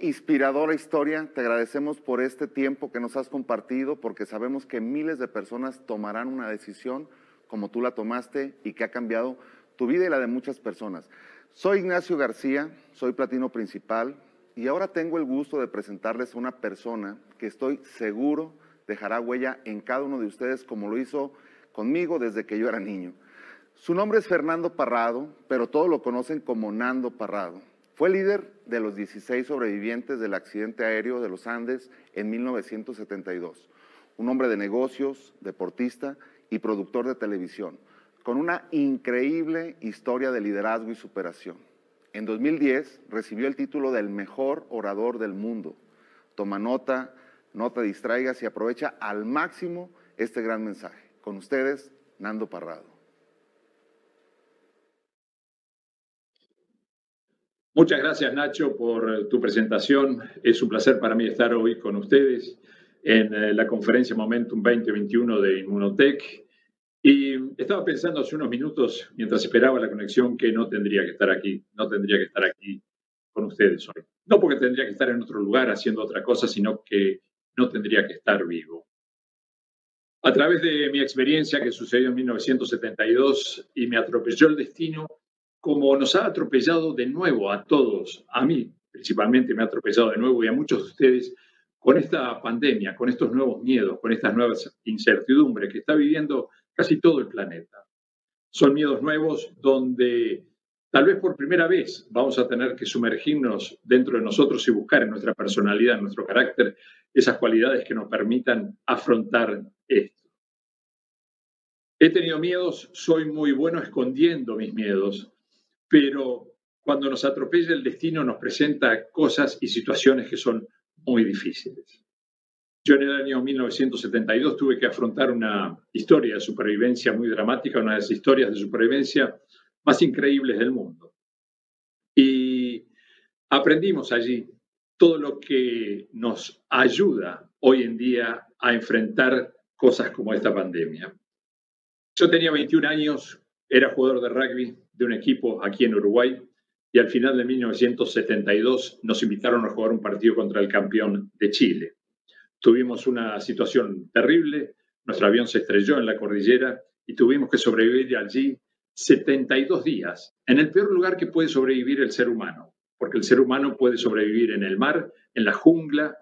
Inspiradora historia. Te agradecemos por este tiempo que nos has compartido, porque sabemos que miles de personas tomarán una decisión como tú la tomaste y que ha cambiado tu vida y la de muchas personas. Soy Ignacio García, soy platino principal y ahora tengo el gusto de presentarles a una persona que estoy seguro dejará huella en cada uno de ustedes como lo hizo conmigo desde que yo era niño. Su nombre es Fernando Parrado, pero todos lo conocen como Nando Parrado. Fue líder de los 16 sobrevivientes del accidente aéreo de los Andes en 1972. Un hombre de negocios, deportista y productor de televisión, con una increíble historia de liderazgo y superación. En 2010 recibió el título del mejor orador del mundo. Toma nota, no te distraigas y aprovecha al máximo este gran mensaje. Con ustedes, Nando Parrado. Muchas gracias Nacho por tu presentación. Es un placer para mí estar hoy con ustedes en eh, la conferencia Momentum 2021 de Inmunotech. Y estaba pensando hace unos minutos, mientras esperaba la conexión, que no tendría que estar aquí, no tendría que estar aquí con ustedes hoy. No porque tendría que estar en otro lugar haciendo otra cosa, sino que no tendría que estar vivo. A través de mi experiencia que sucedió en 1972 y me atropelló el destino, como nos ha atropellado de nuevo a todos, a mí principalmente me ha atropellado de nuevo y a muchos de ustedes con esta pandemia, con estos nuevos miedos, con estas nuevas incertidumbres que está viviendo casi todo el planeta. Son miedos nuevos donde tal vez por primera vez vamos a tener que sumergirnos dentro de nosotros y buscar en nuestra personalidad, en nuestro carácter, esas cualidades que nos permitan afrontar esto. He tenido miedos, soy muy bueno escondiendo mis miedos, pero cuando nos atropella el destino nos presenta cosas y situaciones que son muy difíciles. Yo en el año 1972 tuve que afrontar una historia de supervivencia muy dramática, una de las historias de supervivencia más increíbles del mundo. Y aprendimos allí todo lo que nos ayuda hoy en día a enfrentar cosas como esta pandemia. Yo tenía 21 años, era jugador de rugby de un equipo aquí en Uruguay y al final de 1972 nos invitaron a jugar un partido contra el campeón de Chile. Tuvimos una situación terrible, nuestro avión se estrelló en la cordillera y tuvimos que sobrevivir allí 72 días, en el peor lugar que puede sobrevivir el ser humano, porque el ser humano puede sobrevivir en el mar, en la jungla,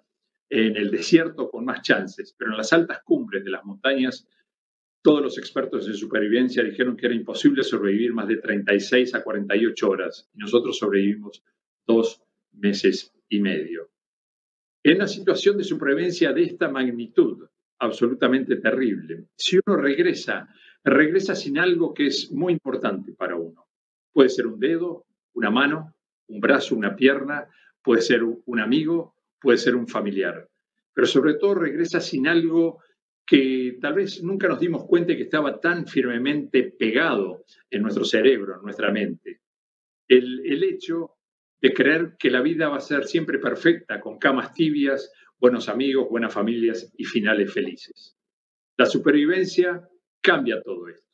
en el desierto con más chances, pero en las altas cumbres de las montañas todos los expertos en supervivencia dijeron que era imposible sobrevivir más de 36 a 48 horas y nosotros sobrevivimos dos meses y medio. En una situación de supervivencia de esta magnitud, absolutamente terrible, si uno regresa, regresa sin algo que es muy importante para uno. Puede ser un dedo, una mano, un brazo, una pierna, puede ser un amigo, puede ser un familiar, pero sobre todo regresa sin algo que tal vez nunca nos dimos cuenta que estaba tan firmemente pegado en nuestro cerebro, en nuestra mente. El, hecho de creer que la vida va a ser siempre perfecta, con camas tibias, buenos amigos, buenas familias y finales felices. La supervivencia cambia todo esto.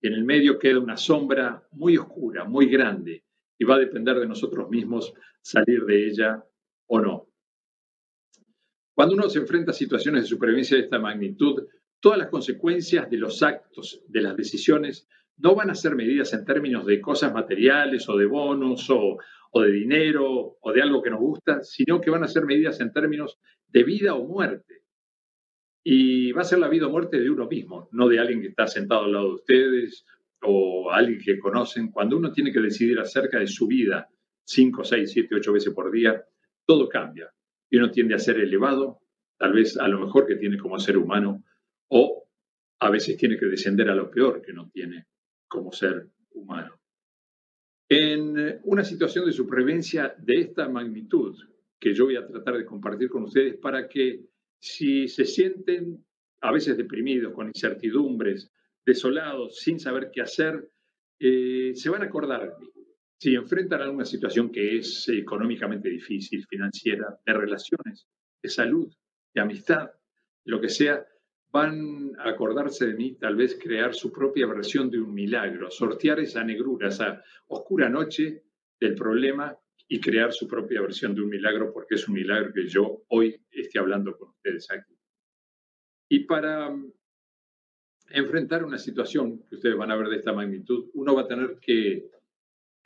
En el medio queda una sombra muy oscura, muy grande, y va a depender de nosotros mismos salir de ella o no. Cuando uno se enfrenta a situaciones de supervivencia de esta magnitud, todas las consecuencias de los actos, de las decisiones, no van a ser medidas en términos de cosas materiales o de bonos o, de dinero o de algo que nos gusta, sino que van a ser medidas en términos de vida o muerte. Y va a ser la vida o muerte de uno mismo, no de alguien que está sentado al lado de ustedes o alguien que conocen. Cuando uno tiene que decidir acerca de su vida cinco, seis, siete, ocho veces por día, todo cambia y uno tiende a ser elevado, tal vez a lo mejor que tiene como ser humano, o a veces tiene que descender a lo peor que no tiene como ser humano. En una situación de supervivencia de esta magnitud, que yo voy a tratar de compartir con ustedes para que si se sienten a veces deprimidos, con incertidumbres, desolados, sin saber qué hacer, eh, se van a acordar si enfrentan alguna situación que es económicamente difícil, financiera, de relaciones, de salud, de amistad, lo que sea, van a acordarse de mí, tal vez crear su propia versión de un milagro, sortear esa negrura, esa oscura noche del problema y crear su propia versión de un milagro, porque es un milagro que yo hoy esté hablando con ustedes aquí. Y para mm, enfrentar una situación que ustedes van a ver de esta magnitud, uno va a tener que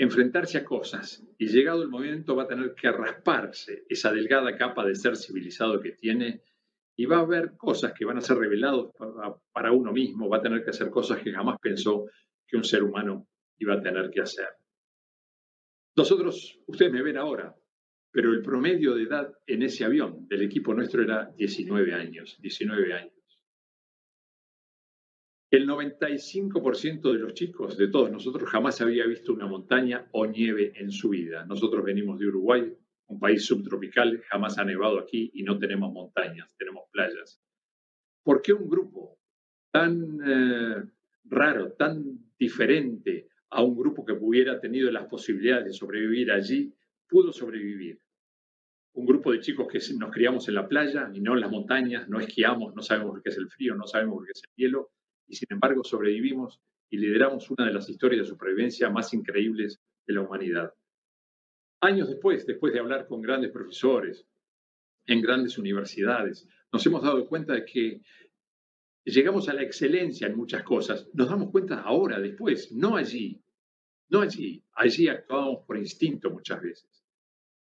enfrentarse a cosas y llegado el momento va a tener que rasparse esa delgada capa de ser civilizado que tiene y va a haber cosas que van a ser reveladas para, uno mismo, va a tener que hacer cosas que jamás pensó que un ser humano iba a tener que hacer. Nosotros, ustedes me ven ahora, pero el promedio de edad en ese avión del equipo nuestro era 19 años, 19 años. El 95% de los chicos, de todos nosotros, jamás había visto una montaña o nieve en su vida. Nosotros venimos de Uruguay, un país subtropical, jamás ha nevado aquí y no tenemos montañas, tenemos playas. ¿Por qué un grupo tan eh, raro, tan diferente a un grupo que hubiera tenido las posibilidades de sobrevivir allí, pudo sobrevivir? Un grupo de chicos que nos criamos en la playa y no en las montañas, no esquiamos, no sabemos lo que es el frío, no sabemos lo que es el hielo, y sin embargo sobrevivimos y lideramos una de las historias de supervivencia más increíbles de la humanidad. Años después, después de hablar con grandes profesores en grandes universidades, nos hemos dado cuenta de que llegamos a la excelencia en muchas cosas. Nos damos cuenta ahora, después, no allí, no allí. Allí actuábamos por instinto muchas veces.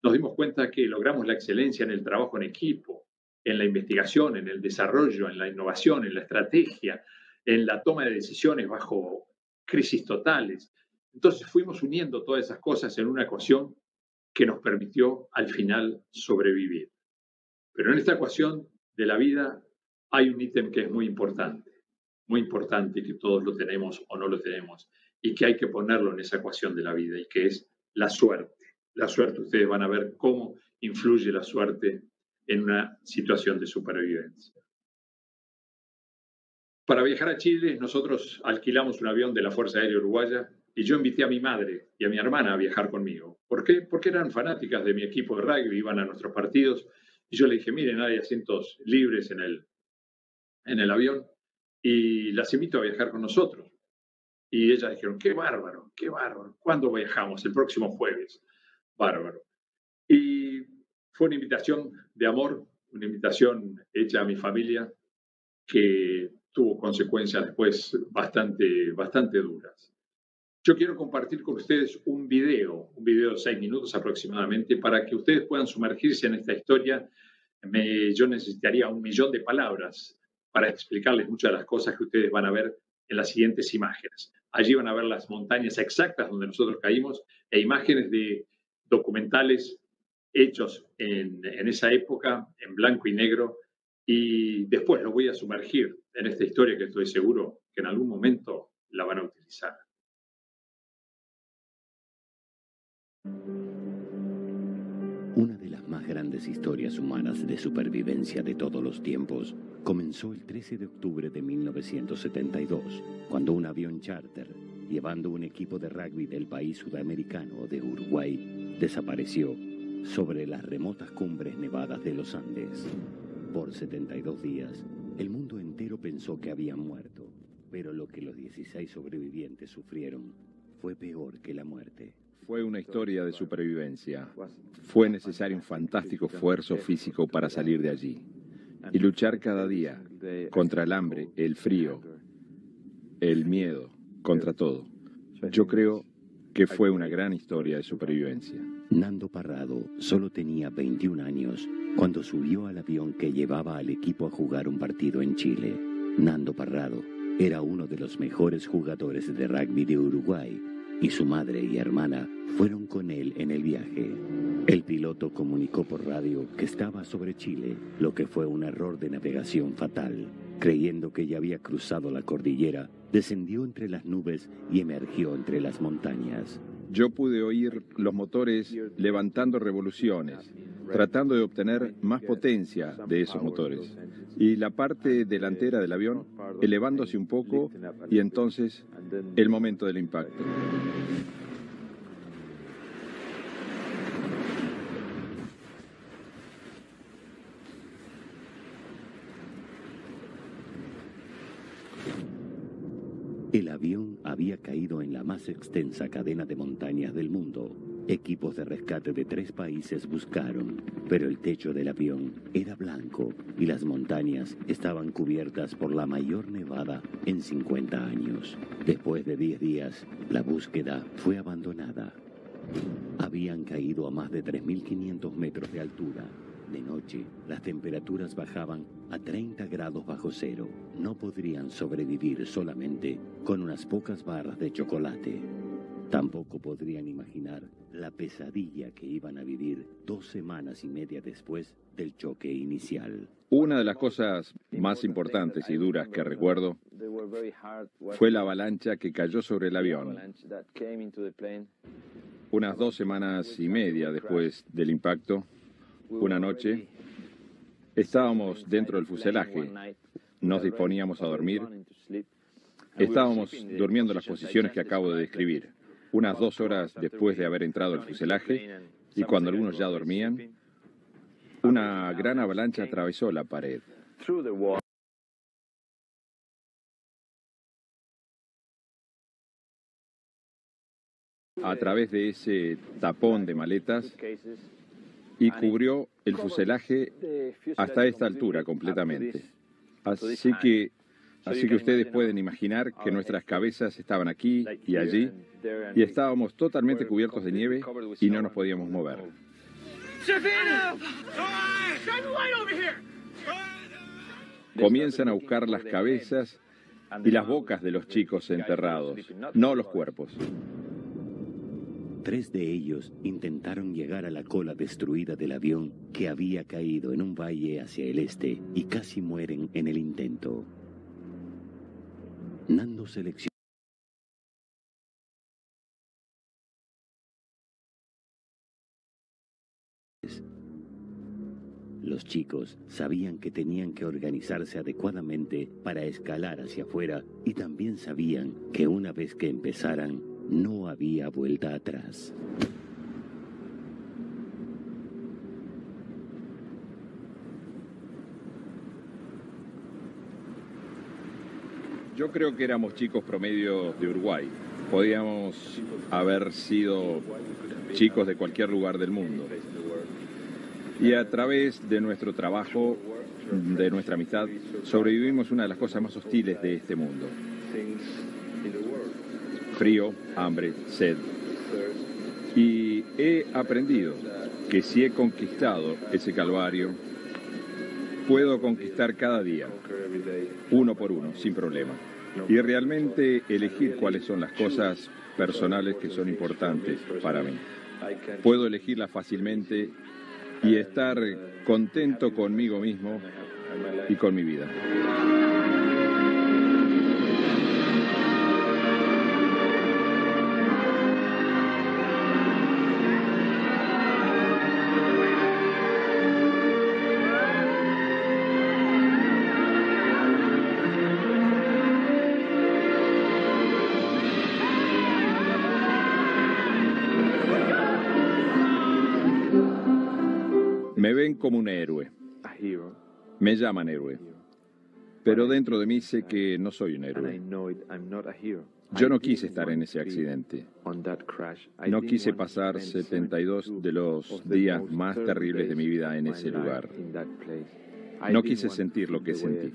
Nos dimos cuenta que logramos la excelencia en el trabajo en equipo, en la investigación, en el desarrollo, en la innovación, en la estrategia, en la toma de decisiones bajo crisis totales. Entonces fuimos uniendo todas esas cosas en una ecuación que nos permitió al final sobrevivir. Pero en esta ecuación de la vida hay un ítem que es muy importante, muy importante y que todos lo tenemos o no lo tenemos y que hay que ponerlo en esa ecuación de la vida y que es la suerte. La suerte, ustedes van a ver cómo influye la suerte en una situación de supervivencia. Para viajar a Chile, nosotros alquilamos un avión de la Fuerza Aérea Uruguaya y yo invité a mi madre y a mi hermana a viajar conmigo. ¿Por qué? Porque eran fanáticas de mi equipo de rugby, iban a nuestros partidos y yo le dije, miren, hay asientos libres en el, en el avión y las invito a viajar con nosotros. Y ellas dijeron, qué bárbaro, qué bárbaro. ¿Cuándo viajamos? El próximo jueves. Bárbaro. Y fue una invitación de amor, una invitación hecha a mi familia que tuvo consecuencias después bastante, bastante duras. Yo quiero compartir con ustedes un video, un video de seis minutos aproximadamente, para que ustedes puedan sumergirse en esta historia. yo necesitaría un millón de palabras para explicarles muchas de las cosas que ustedes van a ver en las siguientes imágenes. Allí van a ver las montañas exactas donde nosotros caímos e imágenes de documentales hechos en, en esa época, en blanco y negro, y después lo voy a sumergir en esta historia que estoy seguro que en algún momento la van a utilizar. Una de las más grandes historias humanas de supervivencia de todos los tiempos comenzó el 13 de octubre de 1972, cuando un avión charter, llevando un equipo de rugby del país sudamericano de Uruguay, desapareció sobre las remotas cumbres nevadas de los Andes. Por 72 días, el mundo entero pensó que habían muerto, pero lo que los 16 sobrevivientes sufrieron fue peor que la muerte. Fue una historia de supervivencia. Fue necesario un fantástico esfuerzo físico para salir de allí y luchar cada día contra el hambre, el frío, el miedo, contra todo. Yo creo que fue una gran historia de supervivencia. Nando Parrado solo tenía 21 años cuando subió al avión que llevaba al equipo a jugar un partido en Chile. Nando Parrado era uno de los mejores jugadores de rugby de Uruguay y su madre y hermana fueron con él en el viaje. El piloto comunicó por radio que estaba sobre Chile, lo que fue un error de navegación fatal. Creyendo que ya había cruzado la cordillera, descendió entre las nubes y emergió entre las montañas. Yo pude oír los motores levantando revoluciones, tratando de obtener más potencia de esos motores. Y la parte delantera del avión elevándose un poco y entonces el momento del impacto. El avión había caído en la más extensa cadena de montañas del mundo, Equipos de rescate de tres países buscaron, pero el techo del avión era blanco y las montañas estaban cubiertas por la mayor nevada en 50 años. Después de 10 días, la búsqueda fue abandonada. Habían caído a más de 3.500 metros de altura. De noche, las temperaturas bajaban a 30 grados bajo cero. No podrían sobrevivir solamente con unas pocas barras de chocolate. Tampoco podrían imaginar la pesadilla que iban a vivir dos semanas y media después del choque inicial. Una de las cosas más importantes y duras que recuerdo fue la avalancha que cayó sobre el avión. Unas dos semanas y media después del impacto, una noche, estábamos dentro del fuselaje, nos disponíamos a dormir, estábamos durmiendo en las posiciones que acabo de describir. Unas dos horas después de haber entrado al fuselaje y cuando algunos ya dormían, una gran avalancha atravesó la pared. a través de ese tapón de maletas y cubrió el fuselaje hasta esta altura completamente. Así que Así que ustedes pueden imaginar que nuestras cabezas estaban aquí y allí y estábamos totalmente cubiertos de nieve y no nos podíamos mover. Comienzan a buscar las cabezas y las bocas de los chicos enterrados, no los cuerpos. Tres de ellos intentaron llegar a la cola destruida del avión que había caído en un valle hacia el este y casi mueren en el intento. Nando selección. Los chicos sabían que tenían que organizarse adecuadamente para escalar hacia afuera y también sabían que una vez que empezaran no había vuelta atrás. Yo creo que éramos chicos promedio de Uruguay. Podíamos haber sido chicos de cualquier lugar del mundo. Y a través de nuestro trabajo, de nuestra amistad, sobrevivimos una de las cosas más hostiles de este mundo. Frío, hambre, sed. Y he aprendido que si he conquistado ese calvario, puedo conquistar cada día, uno por uno, sin problema. Y realmente elegir cuáles son las cosas personales que son importantes para mí. Puedo elegirlas fácilmente y estar contento conmigo mismo y con mi vida. Como un héroe. Me llaman héroe. Pero dentro de mí sé que no soy un héroe. Yo no quise estar en ese accidente. No quise pasar 72 de los días más terribles de mi vida en ese lugar. No quise sentir lo que sentí.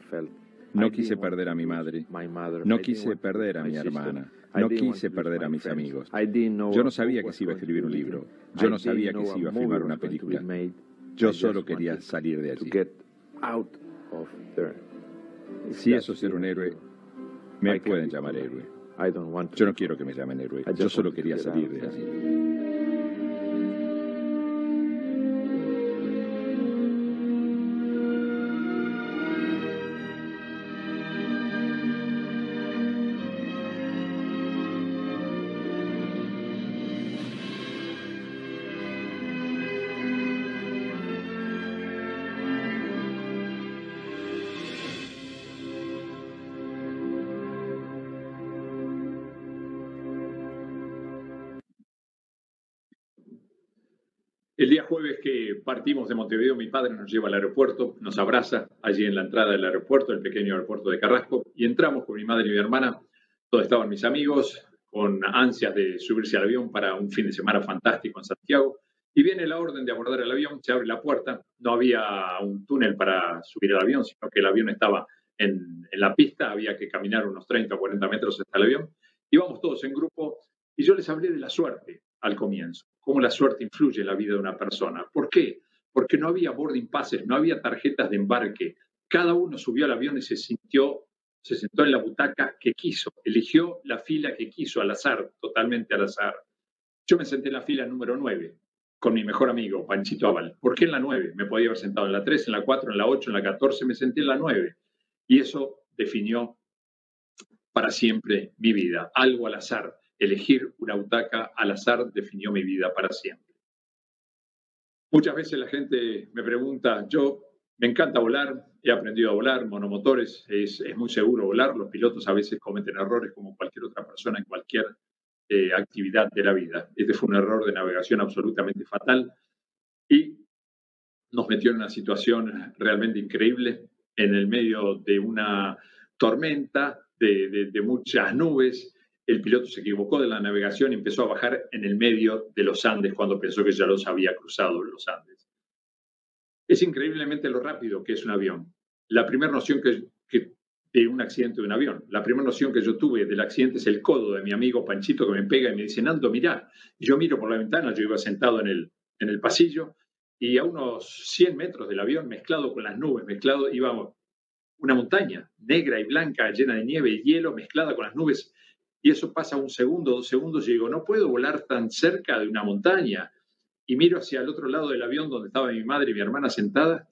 No quise perder a mi madre. No quise perder a mi hermana. No quise perder a mis amigos. Yo no sabía que se iba a escribir un libro. Yo no sabía que se iba a filmar una película. Yo solo quería salir de allí. Si eso es ser un héroe, me pueden llamar héroe. Yo no quiero que me llamen héroe. Yo solo quería salir de allí. Partimos de Montevideo, mi padre nos lleva al aeropuerto, nos abraza allí en la entrada del aeropuerto, el pequeño aeropuerto de Carrasco, y entramos con mi madre y mi hermana. Todos estaban mis amigos, con ansias de subirse al avión para un fin de semana fantástico en Santiago. Y viene la orden de abordar el avión, se abre la puerta, no había un túnel para subir al avión, sino que el avión estaba en, en la pista, había que caminar unos 30 o 40 metros hasta el avión. Íbamos todos en grupo y yo les hablé de la suerte al comienzo, cómo la suerte influye en la vida de una persona. ¿Por qué? Porque no había boarding passes, no había tarjetas de embarque. Cada uno subió al avión y se sintió se sentó en la butaca que quiso, eligió la fila que quiso al azar, totalmente al azar. Yo me senté en la fila número 9 con mi mejor amigo, Panchito Aval. ¿Por qué en la 9? Me podía haber sentado en la 3, en la 4, en la 8, en la 14, me senté en la 9. Y eso definió para siempre mi vida, algo al azar. Elegir una butaca al azar definió mi vida para siempre. Muchas veces la gente me pregunta, yo me encanta volar, he aprendido a volar, monomotores, es, muy seguro volar, los pilotos a veces cometen errores como cualquier otra persona en cualquier eh, actividad de la vida. Este fue un error de navegación absolutamente fatal y nos metió en una situación realmente increíble en el medio de una tormenta, de, de muchas nubes. El piloto se equivocó de la navegación y empezó a bajar en el medio de los Andes cuando pensó que ya los había cruzado los Andes. Es increíblemente lo rápido que es un avión. La primera noción que, de un accidente de un avión, la primera noción que yo tuve del accidente es el codo de mi amigo Panchito que me pega y me dice, Nando, mirá. Yo miro por la ventana, yo iba sentado en el, en el pasillo y a unos 100 metros del avión, mezclado con las nubes, mezclado, íbamos una montaña negra y blanca, llena de nieve y hielo, mezclada con las nubes. Y eso pasa un segundo, dos segundos, y digo, no puedo volar tan cerca de una montaña y miro hacia el otro lado del avión donde estaba mi madre y mi hermana sentadas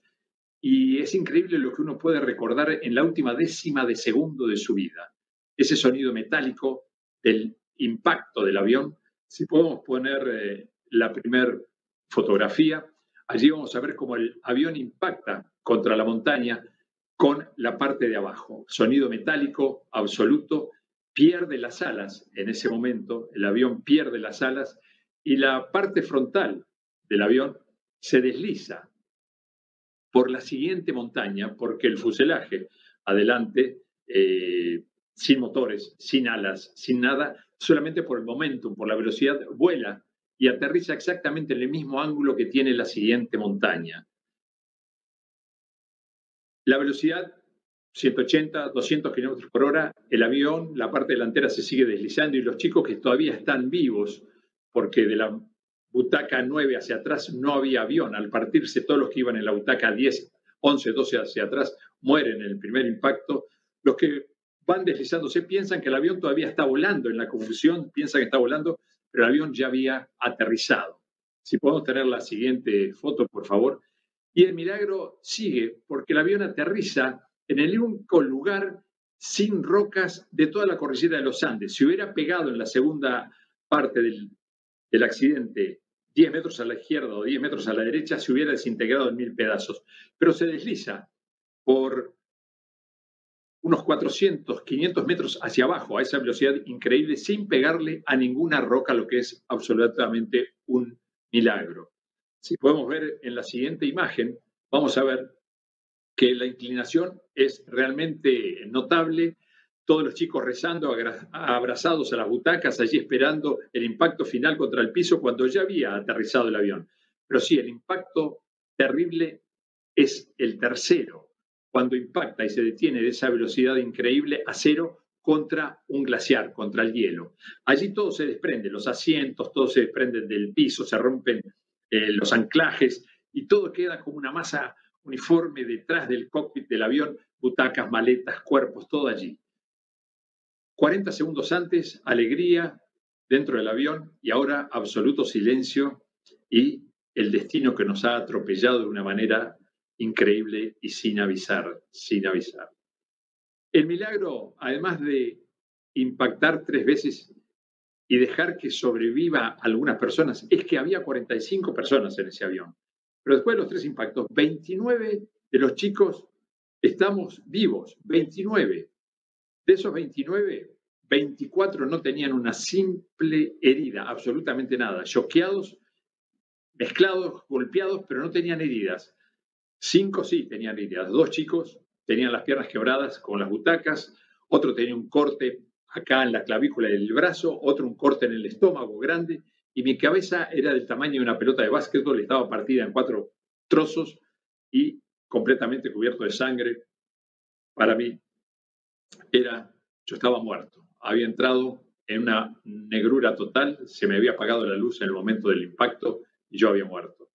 y es increíble lo que uno puede recordar en la última décima de segundo de su vida. Ese sonido metálico del impacto del avión. Si podemos poner eh, la primera fotografía, allí vamos a ver cómo el avión impacta contra la montaña con la parte de abajo. Sonido metálico absoluto, pierde las alas en ese momento, el avión pierde las alas y la parte frontal del avión se desliza por la siguiente montaña, porque el fuselaje adelante, eh, sin motores, sin alas, sin nada, solamente por el momentum, por la velocidad, vuela y aterriza exactamente en el mismo ángulo que tiene la siguiente montaña. La velocidad 180, 200 kilómetros por hora, el avión, la parte delantera se sigue deslizando y los chicos que todavía están vivos porque de la butaca 9 hacia atrás no había avión. Al partirse todos los que iban en la butaca 10, 11, 12 hacia atrás mueren en el primer impacto. Los que van deslizándose piensan que el avión todavía está volando en la confusión, piensan que está volando, pero el avión ya había aterrizado. Si podemos tener la siguiente foto, por favor. Y el milagro sigue porque el avión aterriza en el único lugar sin rocas de toda la cordillera de los Andes. Si hubiera pegado en la segunda parte del, el accidente 10 metros a la izquierda o 10 metros a la derecha se hubiera desintegrado en mil pedazos, pero se desliza por unos 400, 500 metros hacia abajo a esa velocidad increíble sin pegarle a ninguna roca, lo que es absolutamente un milagro. Si podemos ver en la siguiente imagen, vamos a ver que la inclinación es realmente notable todos los chicos rezando, abrazados a las butacas, allí esperando el impacto final contra el piso cuando ya había aterrizado el avión. Pero sí, el impacto terrible es el tercero, cuando impacta y se detiene de esa velocidad increíble a cero contra un glaciar, contra el hielo. Allí todo se desprende, los asientos, todo se desprenden del piso, se rompen eh, los anclajes y todo queda como una masa uniforme detrás del cockpit del avión, butacas, maletas, cuerpos, todo allí. 40 segundos antes, alegría dentro del avión y ahora absoluto silencio y el destino que nos ha atropellado de una manera increíble y sin avisar, sin avisar. El milagro, además de impactar tres veces y dejar que sobreviva algunas personas, es que había 45 personas en ese avión. Pero después de los tres impactos, 29 de los chicos estamos vivos, 29. De esos 29, 24 no tenían una simple herida, absolutamente nada. Choqueados, mezclados, golpeados, pero no tenían heridas. Cinco sí tenían heridas. Dos chicos tenían las piernas quebradas con las butacas, otro tenía un corte acá en la clavícula del brazo, otro un corte en el estómago grande, y mi cabeza era del tamaño de una pelota de básquetbol, estaba partida en cuatro trozos y completamente cubierto de sangre. Para mí era, yo estaba muerto, había entrado en una negrura total, se me había apagado la luz en el momento del impacto y yo había muerto.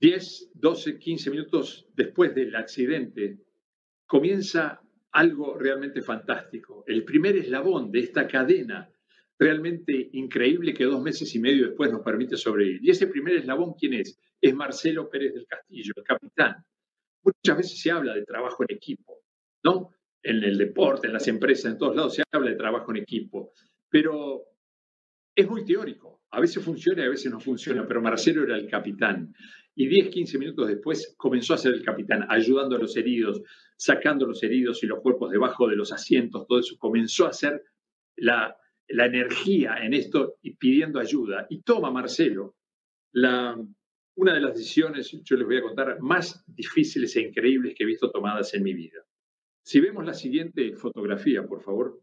10, 12, 15 minutos después del accidente, comienza algo realmente fantástico. El primer eslabón de esta cadena realmente increíble que dos meses y medio después nos permite sobrevivir. Y ese primer eslabón, ¿quién es? Es Marcelo Pérez del Castillo, el capitán. Muchas veces se habla de trabajo en equipo, ¿no? En el deporte, en las empresas, en todos lados se habla de trabajo en equipo, pero es muy teórico. A veces funciona y a veces no funciona, pero Marcelo era el capitán. Y 10, 15 minutos después comenzó a ser el capitán, ayudando a los heridos, sacando los heridos y los cuerpos debajo de los asientos, todo eso. Comenzó a ser la, la energía en esto y pidiendo ayuda. Y toma Marcelo una de las decisiones, yo les voy a contar, más difíciles e increíbles que he visto tomadas en mi vida. Si vemos la siguiente fotografía, por favor,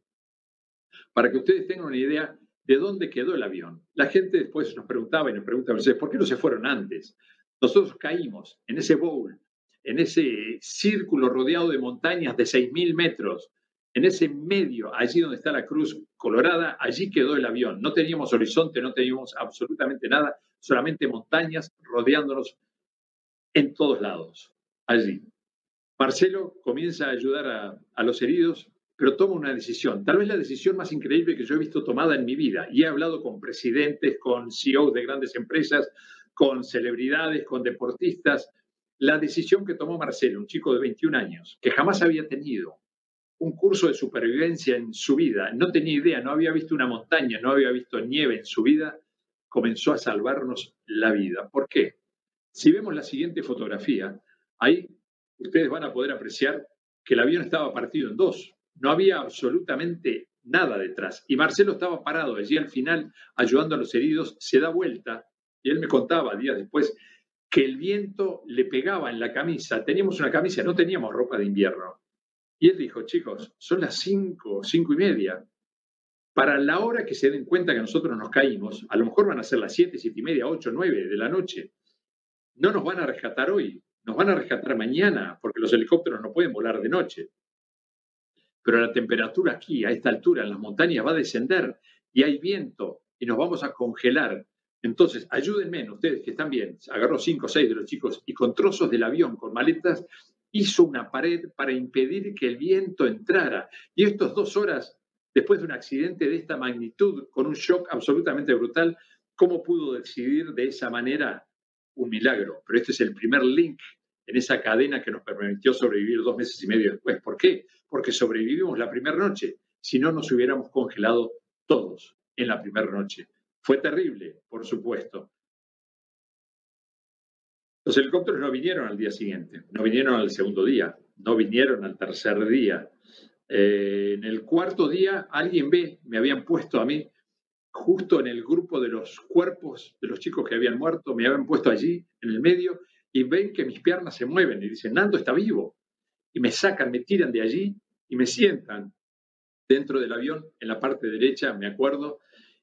para que ustedes tengan una idea de dónde quedó el avión. La gente después nos preguntaba y nos preguntaba, ¿por qué no se fueron antes? Nosotros caímos en ese bowl, en ese círculo rodeado de montañas de 6.000 metros, en ese medio, allí donde está la Cruz Colorada, allí quedó el avión. No teníamos horizonte, no teníamos absolutamente nada, solamente montañas rodeándonos en todos lados, allí. Marcelo comienza a ayudar a, los heridos, pero toma una decisión, tal vez la decisión más increíble que yo he visto tomada en mi vida. Y he hablado con presidentes, con CEOs de grandes empresas, con celebridades, con deportistas. La decisión que tomó Marcelo, un chico de 21 años, que jamás había tenido un curso de supervivencia en su vida, no tenía idea, no había visto una montaña, no había visto nieve en su vida, comenzó a salvarnos la vida. ¿Por qué? Si vemos la siguiente fotografía, ahí ustedes van a poder apreciar que el avión estaba partido en dos. No había absolutamente nada detrás. Y Marcelo estaba parado allí al final, ayudando a los heridos, se da vuelta, y él me contaba días después que el viento le pegaba en la camisa. Teníamos una camisa, no teníamos ropa de invierno. Y él dijo, chicos, son las cinco, cinco y media. Para la hora que se den cuenta que nosotros nos caímos, a lo mejor van a ser las siete, siete y media, ocho, nueve de la noche. No nos van a rescatar hoy, nos van a rescatar mañana, porque los helicópteros no pueden volar de noche. Pero la temperatura aquí, a esta altura, en las montañas, va a descender y hay viento y nos vamos a congelar. Entonces, ayúdenme, ustedes que están bien. Agarró cinco o seis de los chicos y con trozos del avión, con maletas, hizo una pared para impedir que el viento entrara. Y estos dos horas, después de un accidente de esta magnitud, con un shock absolutamente brutal, ¿cómo pudo decidir de esa manera? Un milagro. Pero este es el primer link en esa cadena que nos permitió sobrevivir dos meses y medio después. ¿Por qué? Porque sobrevivimos la primera noche. Si no, nos hubiéramos congelado todos en la primera noche. Fue terrible, por supuesto, los helicópteros no vinieron al día siguiente, no vinieron al segundo día, no vinieron al tercer día. Eh, en el cuarto día alguien ve, me habían puesto a mí justo en el grupo de los cuerpos de los chicos que habían muerto, me habían puesto allí en el medio y ven que mis piernas se mueven y dicen, Nando está vivo. Y me sacan, me tiran de allí y me sientan dentro del avión, en la parte derecha, me acuerdo,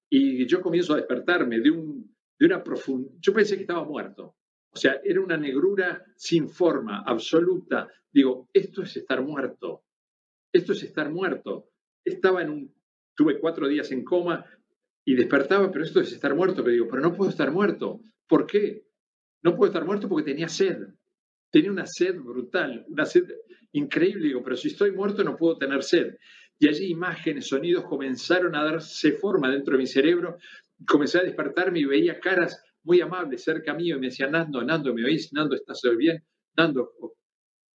y yo comienzo a despertarme de, un, de una profunda... Yo pensé que estaba muerto, o sea, era una negrura sin forma, absoluta. Digo, esto es estar muerto. Esto es estar muerto. Estaba en un, tuve cuatro días en coma y despertaba, pero esto es estar muerto. Pero digo, pero no puedo estar muerto. ¿Por qué? No puedo estar muerto porque tenía sed. Tenía una sed brutal, una sed increíble. Digo, pero si estoy muerto no puedo tener sed. Y allí imágenes, sonidos comenzaron a darse forma dentro de mi cerebro. Comencé a despertarme y veía caras muy amable cerca mío y me decía, Nando, Nando, ¿me oís? Nando, ¿estás bien? Nando,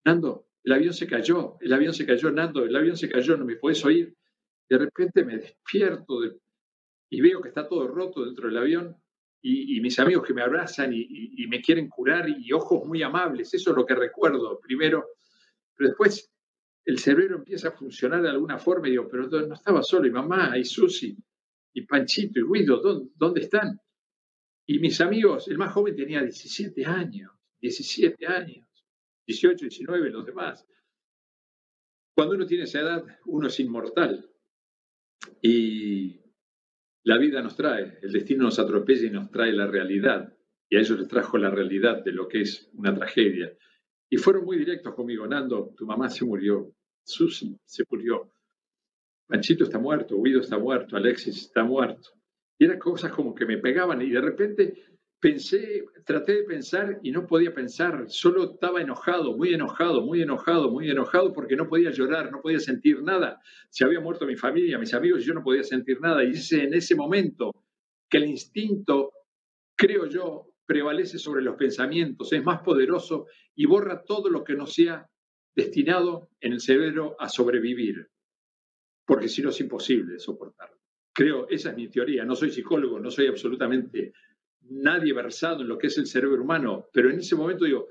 Nando, el avión se cayó, el avión se cayó, Nando, el avión se cayó, no me puedes oír. De repente me despierto y veo que está todo roto dentro del avión y, mis amigos que me abrazan y, me quieren curar y ojos muy amables, eso es lo que recuerdo primero. Pero después el cerebro empieza a funcionar de alguna forma y digo, pero no estaba solo, y mamá, y Susi, y Panchito, y Guido, ¿dónde están? Y mis amigos, el más joven tenía 17 años, 17 años, 18, 19 los demás. Cuando uno tiene esa edad, uno es inmortal. Y la vida nos trae, el destino nos atropella y nos trae la realidad. Y a ellos les trajo la realidad de lo que es una tragedia. Y fueron muy directos conmigo. Nando, tu mamá se murió. Susi se murió. Panchito está muerto, Guido está muerto, Alexis está muerto. Y eran cosas como que me pegaban y de repente pensé, traté de pensar y no podía pensar, solo estaba enojado, muy enojado, muy enojado, muy enojado porque no podía llorar, no podía sentir nada. Se había muerto mi familia, mis amigos, yo no podía sentir nada. Y es en ese momento que el instinto, creo yo, prevalece sobre los pensamientos, es más poderoso y borra todo lo que no sea destinado en el cerebro a sobrevivir, porque si no es imposible de soportar. Creo, esa es mi teoría, no soy psicólogo, no soy absolutamente nadie versado en lo que es el cerebro humano, pero en ese momento digo,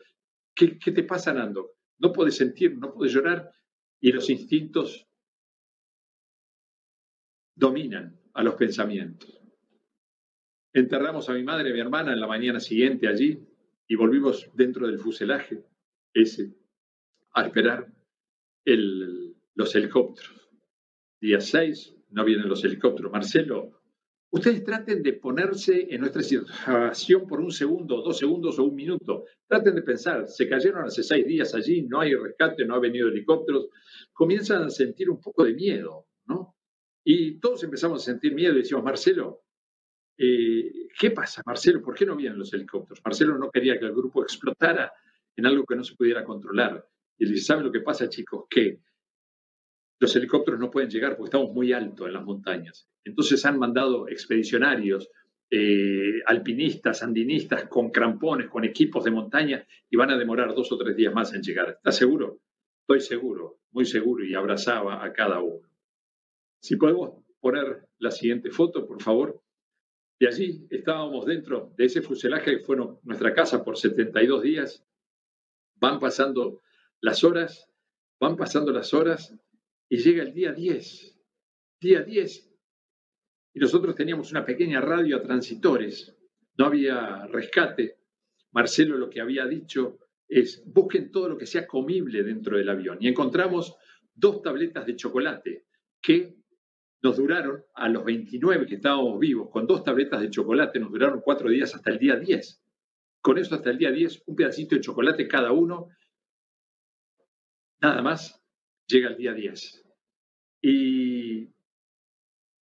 ¿qué, te pasa, Nando? No puedes sentir, no puedes llorar y los instintos dominan a los pensamientos. Enterramos a mi madre y a mi hermana en la mañana siguiente allí y volvimos dentro del fuselaje ese a esperar los helicópteros. Día 6, no vienen los helicópteros. Marcelo, ustedes traten de ponerse en nuestra situación por un segundo, dos segundos o un minuto. Traten de pensar, se cayeron hace seis días allí, no hay rescate, no ha venido helicópteros. Comienzan a sentir un poco de miedo, ¿no? Y todos empezamos a sentir miedo y decimos, Marcelo, eh, ¿Qué pasa, Marcelo? ¿Por qué no vienen los helicópteros? Marcelo no quería que el grupo explotara en algo que no se pudiera controlar. Y él dice, ¿saben lo que pasa, chicos? Que los helicópteros no pueden llegar porque estamos muy alto en las montañas. Entonces han mandado expedicionarios, eh, alpinistas, andinistas, con crampones, con equipos de montaña, y van a demorar dos o tres días más en llegar. ¿Estás seguro? Estoy seguro, muy seguro, y abrazaba a cada uno. Si podemos poner la siguiente foto, por favor. Y allí estábamos dentro de ese fuselaje que fue nuestra casa por 72 días. Van pasando las horas, van pasando las horas y llega el día 10. Día 10. Y nosotros teníamos una pequeña radio a transitores. No había rescate. Marcelo lo que había dicho es busquen todo lo que sea comible dentro del avión. Y encontramos dos tabletas de chocolate que nos duraron, a los 29 que estábamos vivos, con dos tabletas de chocolate, nos duraron cuatro días hasta el día 10. Con eso hasta el día 10, un pedacito de chocolate cada uno, nada más, llega el día 10. Y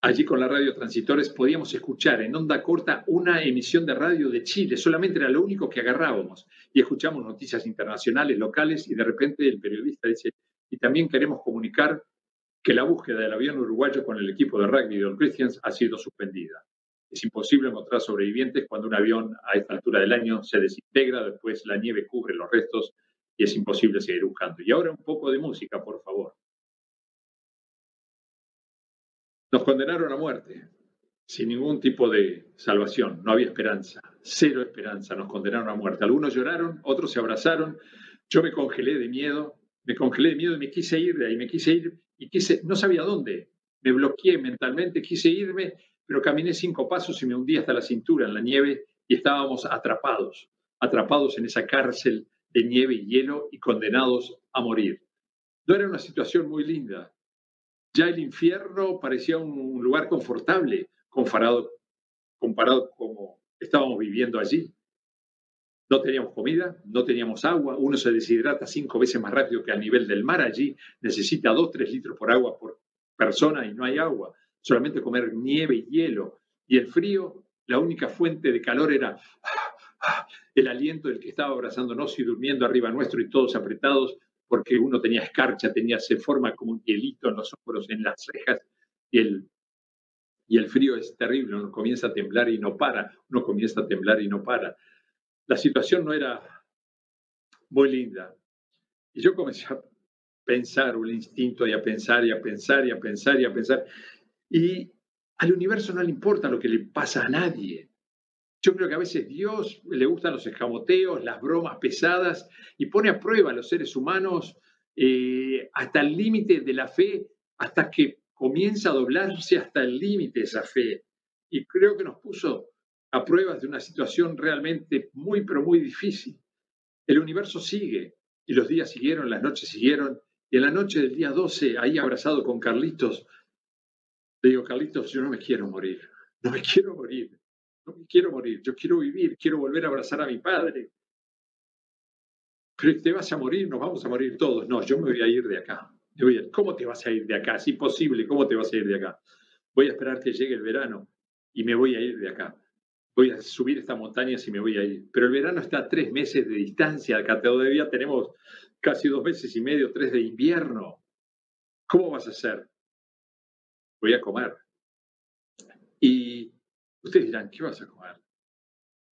allí con la radio Transitores podíamos escuchar en onda corta una emisión de radio de Chile, solamente era lo único que agarrábamos. Y escuchamos noticias internacionales, locales, y de repente el periodista dice, y también queremos comunicar que la búsqueda del avión uruguayo con el equipo de rugby de Christians ha sido suspendida. Es imposible encontrar sobrevivientes cuando un avión a esta altura del año se desintegra, después la nieve cubre los restos y es imposible seguir buscando. Y ahora un poco de música, por favor. Nos condenaron a muerte, sin ningún tipo de salvación, no había esperanza, cero esperanza, nos condenaron a muerte. Algunos lloraron, otros se abrazaron, yo me congelé de miedo, me congelé de miedo y me quise ir de ahí, me quise ir y quise, no sabía dónde. Me bloqueé mentalmente, quise irme, pero caminé cinco pasos y me hundí hasta la cintura en la nieve y estábamos atrapados, atrapados en esa cárcel de nieve y hielo y condenados a morir. No era una situación muy linda. Ya el infierno parecía un lugar confortable comparado, comparado como estábamos viviendo allí. No teníamos comida, no teníamos agua, uno se deshidrata cinco veces más rápido que al nivel del mar allí, necesita dos, tres litros por agua por persona y no hay agua, solamente comer nieve y hielo. Y el frío, la única fuente de calor era el aliento del que estaba abrazándonos y durmiendo arriba nuestro y todos apretados porque uno tenía escarcha, tenía, se forma como un hielito en los hombros, en las cejas, y el, y el frío es terrible, uno comienza a temblar y no para, uno comienza a temblar y no para la situación no era muy linda. Y yo comencé a pensar, un instinto y a pensar y a pensar y a pensar y a pensar. Y al universo no le importa lo que le pasa a nadie. Yo creo que a veces Dios le gustan los escamoteos, las bromas pesadas y pone a prueba a los seres humanos eh, hasta el límite de la fe, hasta que comienza a doblarse hasta el límite esa fe. Y creo que nos puso a pruebas de una situación realmente muy, pero muy difícil. El universo sigue y los días siguieron, las noches siguieron Y en la noche del día 12, ahí abrazado con Carlitos, le digo, Carlitos, yo no me quiero morir, no me quiero morir, no me quiero morir, yo quiero vivir, quiero volver a abrazar a mi padre. Pero te vas a morir, nos vamos a morir todos. No, yo me voy a ir de acá. ¿Cómo te vas a ir de acá? Es imposible, ¿cómo te vas a ir de acá? Voy a esperar que llegue el verano y me voy a ir de acá. Voy a subir esta montaña y me voy a ir. Pero el verano está a tres meses de distancia. Acá todavía tenemos casi dos meses y medio, tres de invierno. ¿Cómo vas a hacer? Voy a comer. Ustedes dirán, ¿qué vas a comer?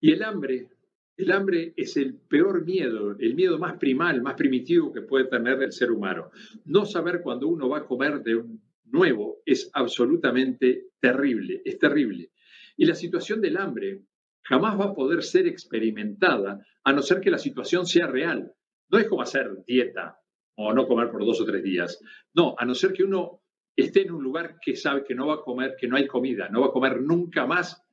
Y el hambre, el hambre es el peor miedo, el miedo más primal, más primitivo que puede tener el ser humano. No saber cuándo uno va a comer de un nuevo es absolutamente terrible, es terrible. Y la situación del hambre jamás va a poder ser experimentada a no ser que la situación sea real. No es como hacer dieta o no comer por dos o tres días. No, a no ser que uno esté en un lugar que sabe que no va a comer, que no hay comida, no va a comer nunca más.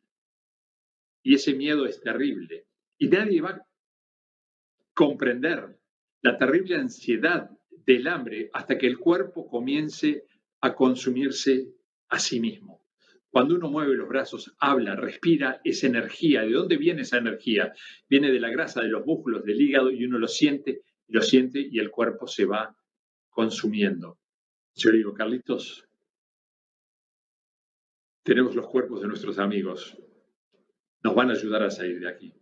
Y ese miedo es terrible. Y nadie va a comprender la terrible ansiedad del hambre hasta que el cuerpo comience a consumirse a sí mismo. Cuando uno mueve los brazos, habla, respira, esa energía. ¿De dónde viene esa energía? Viene de la grasa de los músculos, del hígado, y uno lo siente, lo siente y el cuerpo se va consumiendo. Yo digo, Carlitos, tenemos los cuerpos de nuestros amigos. Nos van a ayudar a salir de aquí.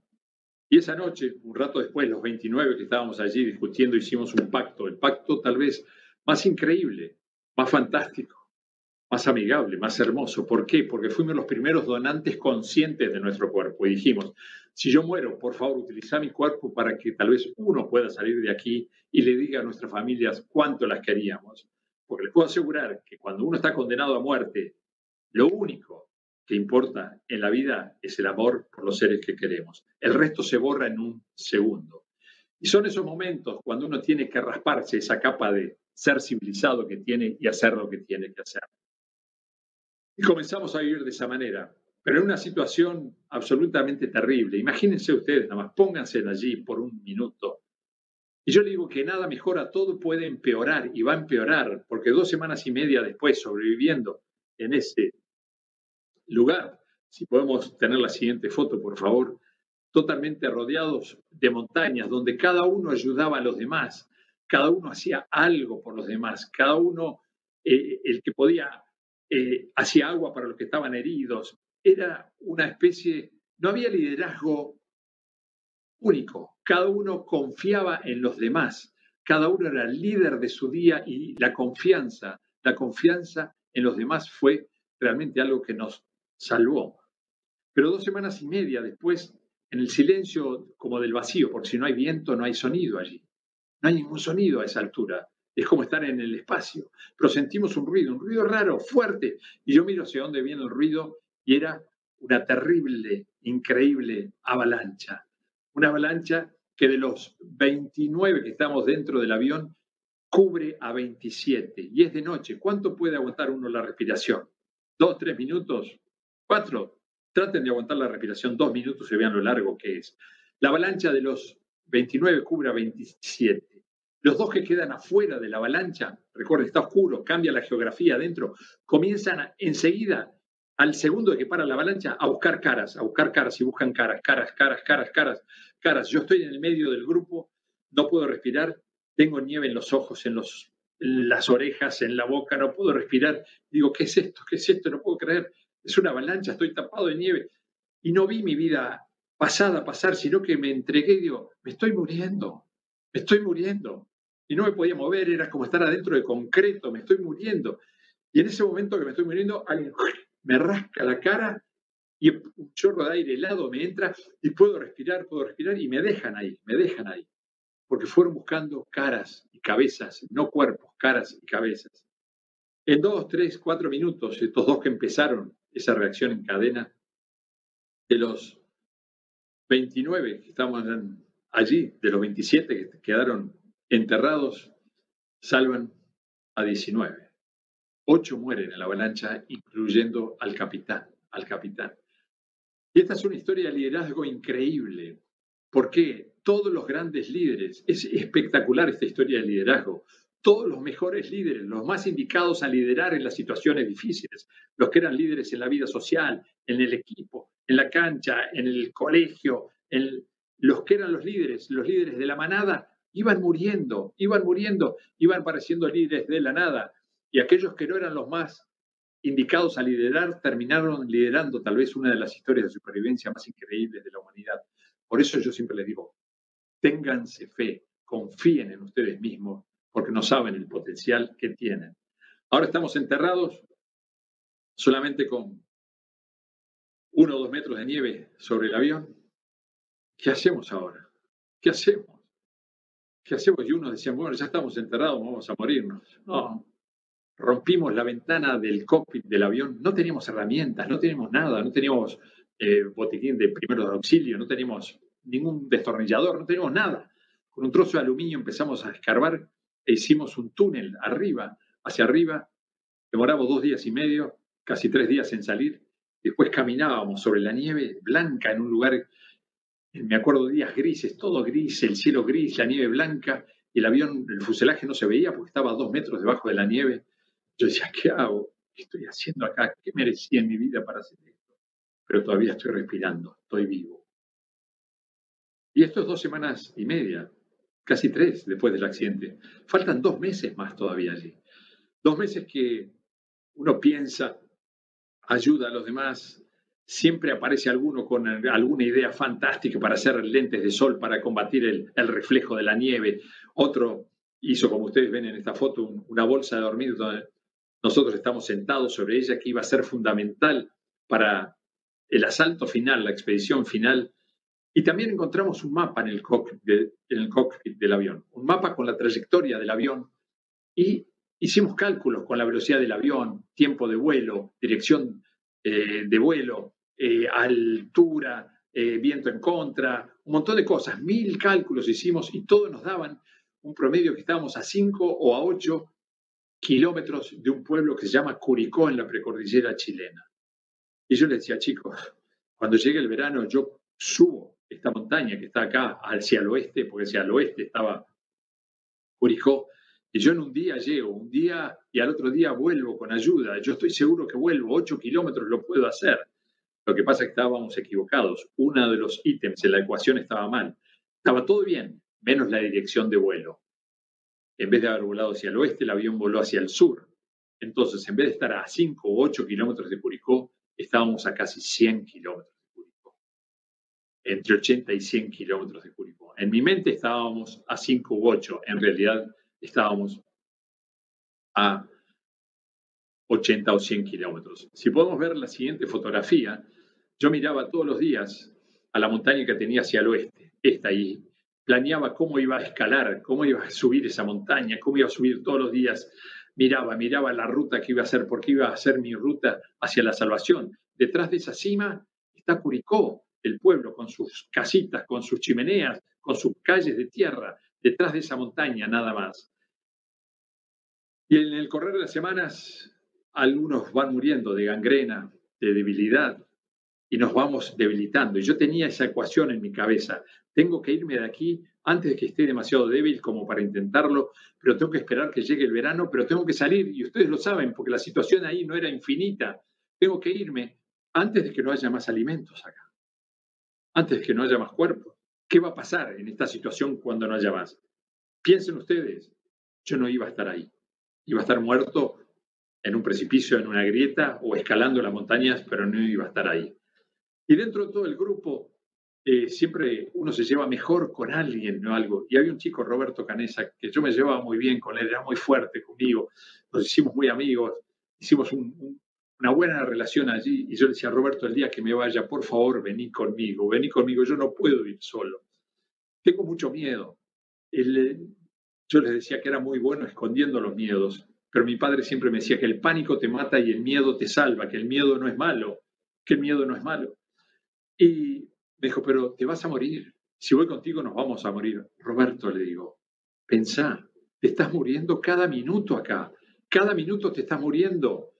Y esa noche, un rato después, los 29 que estábamos allí discutiendo, hicimos un pacto, el pacto tal vez más increíble más fantástico, más amigable, más hermoso. ¿Por qué? Porque fuimos los primeros donantes conscientes de nuestro cuerpo y dijimos, si yo muero, por favor, utiliza mi cuerpo para que tal vez uno pueda salir de aquí y le diga a nuestras familias cuánto las queríamos. Porque les puedo asegurar que cuando uno está condenado a muerte, lo único que importa en la vida es el amor por los seres que queremos. El resto se borra en un segundo. Y son esos momentos cuando uno tiene que rasparse esa capa de ser civilizado que tiene y hacer lo que tiene que hacer. Y comenzamos a vivir de esa manera, pero en una situación absolutamente terrible. Imagínense ustedes, nada más, pónganse allí por un minuto. Y yo le digo que nada mejora, todo puede empeorar y va a empeorar, porque dos semanas y media después, sobreviviendo en ese lugar, si podemos tener la siguiente foto, por favor, totalmente rodeados de montañas, donde cada uno ayudaba a los demás, cada uno hacía algo por los demás, cada uno, eh, el que podía, eh, hacía agua para los que estaban heridos. Era una especie, no había liderazgo único, cada uno confiaba en los demás, cada uno era el líder de su día y la confianza, la confianza en los demás fue realmente algo que nos salvó. Pero dos semanas y media después, en el silencio como del vacío, porque si no hay viento, no hay sonido allí. No hay ningún sonido a esa altura. Es como estar en el espacio. Pero sentimos un ruido, un ruido raro, fuerte. Y yo miro hacia dónde viene el ruido y era una terrible, increíble avalancha. Una avalancha que de los 29 que estamos dentro del avión cubre a 27 y es de noche. ¿Cuánto puede aguantar uno la respiración? ¿Dos, tres minutos? ¿Cuatro? Traten de aguantar la respiración dos minutos y vean lo largo que es. La avalancha de los 29 cubre a 27. Los dos que quedan afuera de la avalancha, recuerden, está oscuro, cambia la geografía adentro, comienzan enseguida, al segundo de que para la avalancha, a buscar caras, a buscar caras y buscan caras, caras, caras, caras, caras, caras. Yo estoy en el medio del grupo, no puedo respirar, tengo nieve en los ojos, en, los, en las orejas, en la boca, no puedo respirar. Digo, ¿qué es esto? ¿Qué es esto? No puedo creer. Es una avalancha, estoy tapado de nieve. Y no vi mi vida pasada pasar, sino que me entregué y digo, me estoy muriendo, me estoy muriendo y no me podía mover, era como estar adentro de concreto, me estoy muriendo. Y en ese momento que me estoy muriendo, alguien me rasca la cara y un chorro de aire helado me entra y puedo respirar, puedo respirar y me dejan ahí, me dejan ahí. Porque fueron buscando caras y cabezas, no cuerpos, caras y cabezas. En dos, tres, cuatro minutos, estos dos que empezaron esa reacción en cadena, de los 29 que estamos allí, de los 27 que quedaron enterrados salvan a 19. Ocho mueren en la avalancha, incluyendo al capitán, al capitán. Y esta es una historia de liderazgo increíble, porque todos los grandes líderes, es espectacular esta historia de liderazgo, todos los mejores líderes, los más indicados a liderar en las situaciones difíciles, los que eran líderes en la vida social, en el equipo, en la cancha, en el colegio, los que eran los líderes, los líderes de la manada, iban muriendo, iban muriendo, iban pareciendo líderes de la nada. Y aquellos que no eran los más indicados a liderar terminaron liderando tal vez una de las historias de supervivencia más increíbles de la humanidad. Por eso yo siempre les digo, ténganse fe, confíen en ustedes mismos, porque no saben el potencial que tienen. Ahora estamos enterrados solamente con uno o dos metros de nieve sobre el avión. ¿Qué hacemos ahora? ¿Qué hacemos? ¿Qué hacemos? Y uno decía, bueno, ya estamos enterrados, vamos a morirnos. No, rompimos la ventana del cockpit del avión, no teníamos herramientas, no teníamos nada, no teníamos eh, botiquín de primeros auxilio, no teníamos ningún destornillador, no teníamos nada. Con un trozo de aluminio empezamos a escarbar e hicimos un túnel arriba, hacia arriba. Demoramos dos días y medio, casi tres días en salir. Después caminábamos sobre la nieve blanca en un lugar, me acuerdo días grises, todo gris, el cielo gris, la nieve blanca, y el avión, el fuselaje no se veía porque estaba dos metros debajo de la nieve. Yo decía, ¿qué hago? ¿Qué estoy haciendo acá? ¿Qué merecía mi vida para hacer esto? Pero todavía estoy respirando, estoy vivo. Y esto es dos semanas y media, casi tres después del accidente. Faltan dos meses más todavía allí. Dos meses que uno piensa, ayuda a los demás, siempre aparece alguno con alguna idea fantástica para hacer lentes de sol para combatir el, reflejo de la nieve. Otro hizo, como ustedes ven en esta foto, una bolsa de dormir donde nosotros estamos sentados sobre ella, que iba a ser fundamental para el asalto final, la expedición final. Y también encontramos un mapa en el, cockpit, del avión, un mapa con la trayectoria del avión y hicimos cálculos con la velocidad del avión, tiempo de vuelo, dirección eh, de vuelo, eh, altura, eh, viento en contra, un montón de cosas. Mil cálculos hicimos y todos nos daban un promedio que estábamos a 5 o a 8 kilómetros de un pueblo que se llama Curicó en la precordillera chilena. Y yo le decía, chicos, cuando llegue el verano yo subo esta montaña que está acá hacia el oeste, porque hacia el oeste estaba Curicó, y yo en un día llego, un día y al otro día vuelvo con ayuda. Yo estoy seguro que vuelvo, ocho kilómetros lo puedo hacer. Lo que pasa es que estábamos equivocados. Uno de los ítems en la ecuación estaba mal. Estaba todo bien, menos la dirección de vuelo. En vez de haber volado hacia el oeste, el avión voló hacia el sur. Entonces, en vez de estar a 5 o 8 kilómetros de Curicó, estábamos a casi 100 kilómetros. Entre 80 y 100 kilómetros de Curicó. En mi mente estábamos a 5 u 8. En realidad, estábamos a 80 o 100 kilómetros. Si podemos ver la siguiente fotografía, yo miraba todos los días a la montaña que tenía hacia el oeste, esta ahí, planeaba cómo iba a escalar, cómo iba a subir esa montaña, cómo iba a subir todos los días. Miraba, miraba la ruta que iba a hacer, porque iba a ser mi ruta hacia la salvación. Detrás de esa cima está Curicó, el pueblo, con sus casitas, con sus chimeneas, con sus calles de tierra, detrás de esa montaña nada más. Y en el correr de las semanas, algunos van muriendo de gangrena, de debilidad, y nos vamos debilitando. Y yo tenía esa ecuación en mi cabeza. Tengo que irme de aquí antes de que esté demasiado débil como para intentarlo, pero tengo que esperar que llegue el verano, pero tengo que salir. Y ustedes lo saben, porque la situación ahí no era infinita. Tengo que irme antes de que no haya más alimentos acá, antes que no haya más cuerpos. ¿Qué va a pasar en esta situación cuando no haya más? Piensen ustedes, yo no iba a estar ahí. Iba a estar muerto en un precipicio, en una grieta o escalando las montañas, pero no iba a estar ahí. Y dentro de todo el grupo, eh, siempre uno se lleva mejor con alguien o algo. Y había un chico, Roberto Canesa, que yo me llevaba muy bien con él, era muy fuerte conmigo, nos hicimos muy amigos, hicimos una buena relación allí. Y yo le decía, Roberto, el día que me vaya, por favor, vení conmigo, vení conmigo, yo no puedo ir solo. Tengo mucho miedo. Eh, yo les decía que era muy bueno escondiendo los miedos, pero mi padre siempre me decía que el pánico te mata y el miedo te salva, que el miedo no es malo, que el miedo no es malo. Y me dijo, pero te vas a morir. Si voy contigo nos vamos a morir. Roberto, le digo, pensá, te estás muriendo cada minuto acá. Cada minuto te estás muriendo.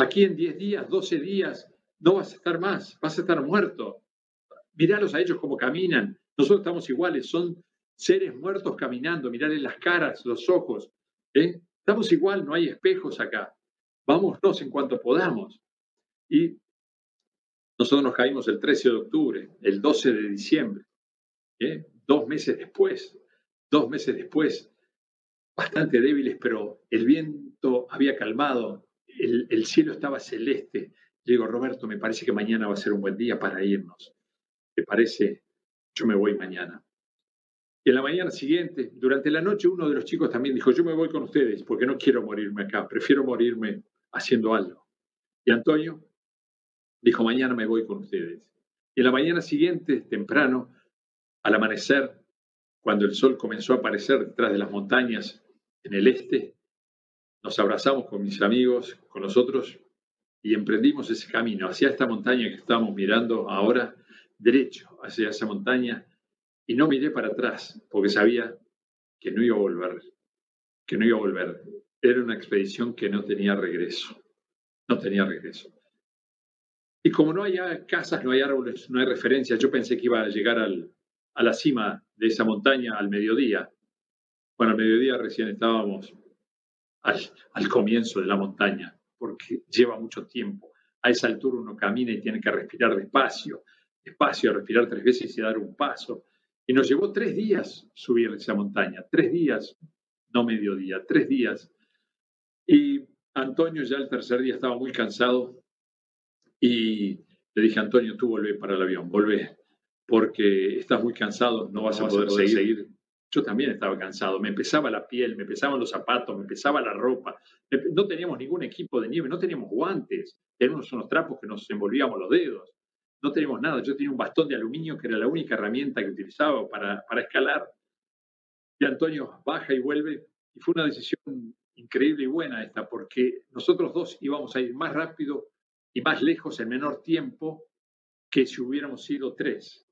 Aquí en 10 días, 12 días, no vas a estar más, vas a estar muerto. Míralos a ellos como caminan. Nosotros estamos iguales, son seres muertos caminando, mirarles las caras, los ojos. ¿Eh? Estamos igual, no hay espejos acá. Vámonos en cuanto podamos. Y nosotros nos caímos el 13 de octubre, el 12 de diciembre, ¿eh? dos meses después, dos meses después, bastante débiles, pero el viento había calmado, el, el cielo estaba celeste. Le digo, Roberto, me parece que mañana va a ser un buen día para irnos. ¿Te parece? Yo me voy mañana. Y en la mañana siguiente, durante la noche, uno de los chicos también dijo, yo me voy con ustedes porque no quiero morirme acá, prefiero morirme haciendo algo. Y Antonio dijo, mañana me voy con ustedes. Y en la mañana siguiente, temprano, al amanecer, cuando el sol comenzó a aparecer detrás de las montañas en el este, nos abrazamos con mis amigos, con nosotros, y emprendimos ese camino hacia esta montaña que estamos mirando ahora, derecho hacia esa montaña, y no miré para atrás, porque sabía que no iba a volver, que no iba a volver. Era una expedición que no tenía regreso, no tenía regreso. Y como no hay casas, no hay árboles, no hay referencias, yo pensé que iba a llegar a la cima de esa montaña al mediodía. Bueno, al mediodía recién estábamos al, comienzo de la montaña, porque lleva mucho tiempo. A esa altura uno camina y tiene que respirar despacio, despacio, respirar tres veces y dar un paso. Y nos llevó tres días subir esa montaña, tres días, no mediodía, tres días. Y Antonio ya el tercer día estaba muy cansado y le dije, Antonio, tú volvé para el avión, volvé, porque estás muy cansado, no vas, a, poder seguir. Yo también estaba cansado, me empezaba la piel, me pesaban los zapatos, me pesaba la ropa. No teníamos ningún equipo de nieve, no teníamos guantes, teníamos unos trapos que nos envolvíamos los dedos. No teníamos nada, yo tenía un bastón de aluminio que era la única herramienta que utilizaba para, para escalar. Y Antonio baja y vuelve, y fue una decisión increíble y buena esta, porque nosotros dos íbamos a ir más rápido y más lejos en menor tiempo que si hubiéramos sido tres.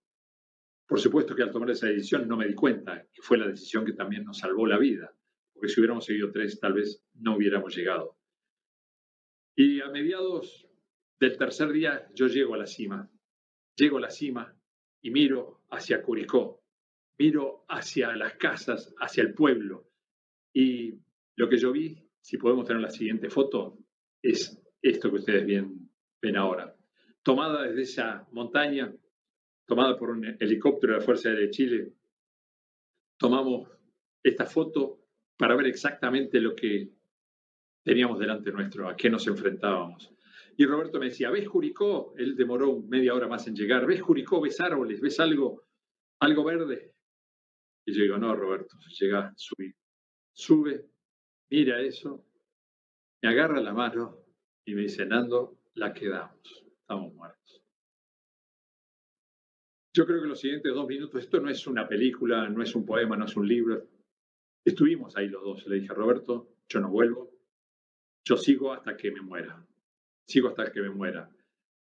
Por supuesto que al tomar esa decisión no me di cuenta que fue la decisión que también nos salvó la vida, porque si hubiéramos seguido tres tal vez no hubiéramos llegado. Y a mediados del tercer día yo llego a la cima, llego a la cima y miro hacia Curicó, miro hacia las casas, hacia el pueblo. Y lo que yo vi, si podemos tener la siguiente foto, es esto que ustedes ven ven ahora. Tomada desde esa montaña, tomada por un helicóptero de la Fuerza Aérea de Chile, tomamos esta foto para ver exactamente lo que teníamos delante nuestro, a qué nos enfrentábamos. Y Roberto me decía, ¿ves Juricó? Él demoró media hora más en llegar. ¿Ves Juricó? ¿Ves árboles? ¿Ves algo, algo verde? Y yo digo, no, Roberto, llega, sube, sube, mira eso, me agarra la mano y me dice, Nando, la quedamos. Estamos muertos. Yo creo que los siguientes dos minutos, esto no es una película, no es un poema, no es un libro. Estuvimos ahí los dos. Le dije Roberto, yo no vuelvo. Yo sigo hasta que me muera. Sigo hasta que me muera.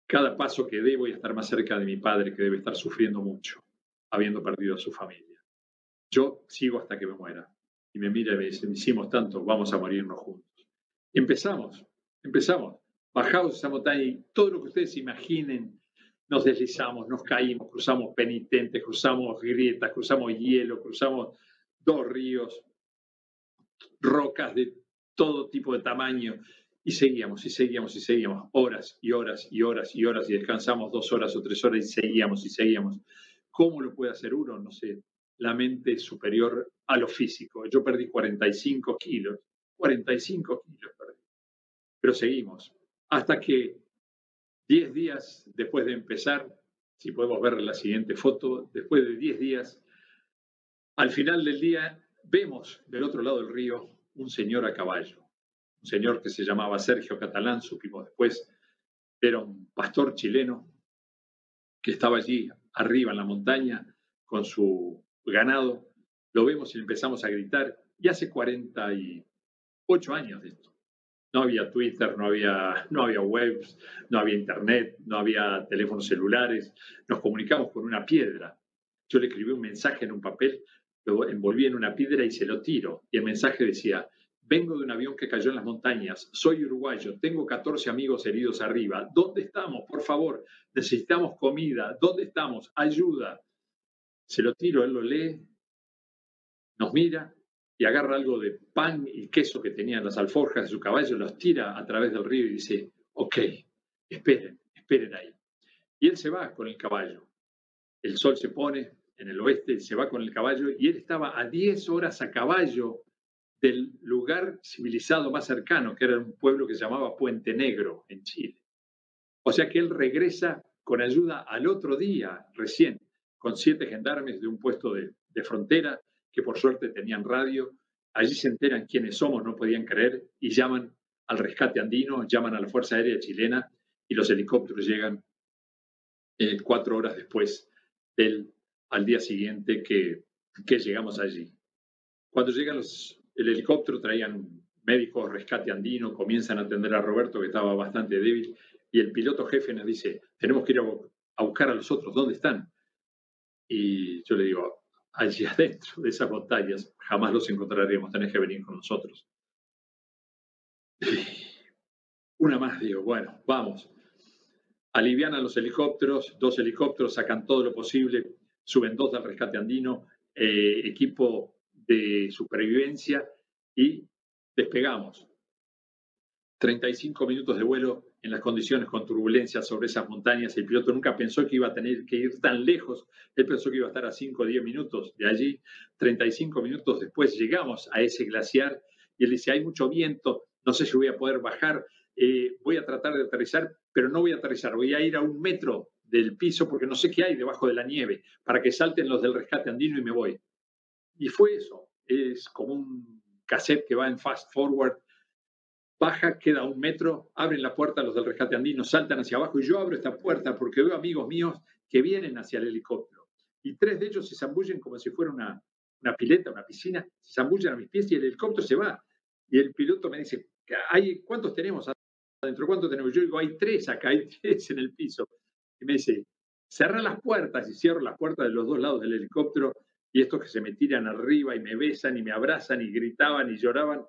Cada paso que dé voy a estar más cerca de mi padre, que debe estar sufriendo mucho, habiendo perdido a su familia. Yo sigo hasta que me muera. Y me mira y me dice, hicimos tanto, vamos a morirnos juntos. Y empezamos, empezamos bajamos esa montaña y todo lo que ustedes imaginen, nos deslizamos, nos caímos, cruzamos penitentes, cruzamos grietas, cruzamos hielo, cruzamos dos ríos, rocas de todo tipo de tamaño, y seguíamos, y seguíamos, y seguíamos, horas y horas y horas y horas, y descansamos dos horas o tres horas y seguíamos y seguíamos. ¿Cómo lo puede hacer uno? No sé, la mente superior a lo físico. Yo perdí 45 kilos, 45 kilos perdí, pero seguimos, hasta que 10 días después de empezar, si podemos ver la siguiente foto, después de 10 días, al final del día vemos del otro lado del río un señor a caballo, un señor que se llamaba Sergio Catalán, supimos después, era un pastor chileno que estaba allí arriba en la montaña con su ganado, lo vemos y empezamos a gritar, y hace 48 años de esto. No había Twitter, no había, no había webs, no había internet, no había teléfonos celulares. Nos comunicamos con una piedra. Yo le escribí un mensaje en un papel, lo envolví en una piedra y se lo tiro. Y el mensaje decía, vengo de un avión que cayó en las montañas, soy uruguayo, tengo 14 amigos heridos arriba. ¿Dónde estamos? Por favor, necesitamos comida. ¿Dónde estamos? Ayuda. Se lo tiro, él lo lee, nos mira y agarra algo de pan y queso que tenía en las alforjas de su caballo, los tira a través del río y dice, ok, esperen, esperen ahí. Y él se va con el caballo. El sol se pone en el oeste, se va con el caballo y él estaba a 10 horas a caballo del lugar civilizado más cercano, que era un pueblo que se llamaba Puente Negro en Chile. O sea que él regresa con ayuda al otro día, recién, con siete gendarmes de un puesto de, de frontera que por suerte tenían radio. Allí se enteran quiénes somos, no podían creer, y llaman al rescate andino, llaman a la Fuerza Aérea Chilena y los helicópteros llegan eh, cuatro horas después del, al día siguiente que, que llegamos allí. Cuando llegan los, el helicóptero, traían médicos, rescate andino, comienzan a atender a Roberto, que estaba bastante débil, y el piloto jefe nos dice, tenemos que ir a, a buscar a los otros, ¿dónde están? Y yo le digo, allí adentro de esas montañas, jamás los encontraremos, tenés que venir con nosotros. Una más, digo, bueno, vamos. Alivian a los helicópteros, dos helicópteros sacan todo lo posible, suben dos del rescate andino, eh, equipo de supervivencia y despegamos. 35 minutos de vuelo en las condiciones con turbulencia sobre esas montañas. El piloto nunca pensó que iba a tener que ir tan lejos. Él pensó que iba a estar a 5 o 10 minutos de allí. 35 minutos después llegamos a ese glaciar y él dice, hay mucho viento, no sé si voy a poder bajar, eh, voy a tratar de aterrizar, pero no voy a aterrizar, voy a ir a un metro del piso porque no sé qué hay debajo de la nieve, para que salten los del rescate andino y me voy. Y fue eso, es como un cassette que va en fast forward, baja, queda un metro, abren la puerta los del rescate andino, saltan hacia abajo y yo abro esta puerta porque veo amigos míos que vienen hacia el helicóptero. Y tres de ellos se zambullen como si fuera una, una pileta, una piscina, se zambullen a mis pies y el helicóptero se va. Y el piloto me dice, hay, ¿cuántos tenemos adentro? ¿Cuántos tenemos? Yo digo, hay tres acá, hay tres en el piso. Y me dice, cerra las puertas y cierro las puertas de los dos lados del helicóptero y estos que se me tiran arriba y me besan y me abrazan y gritaban y lloraban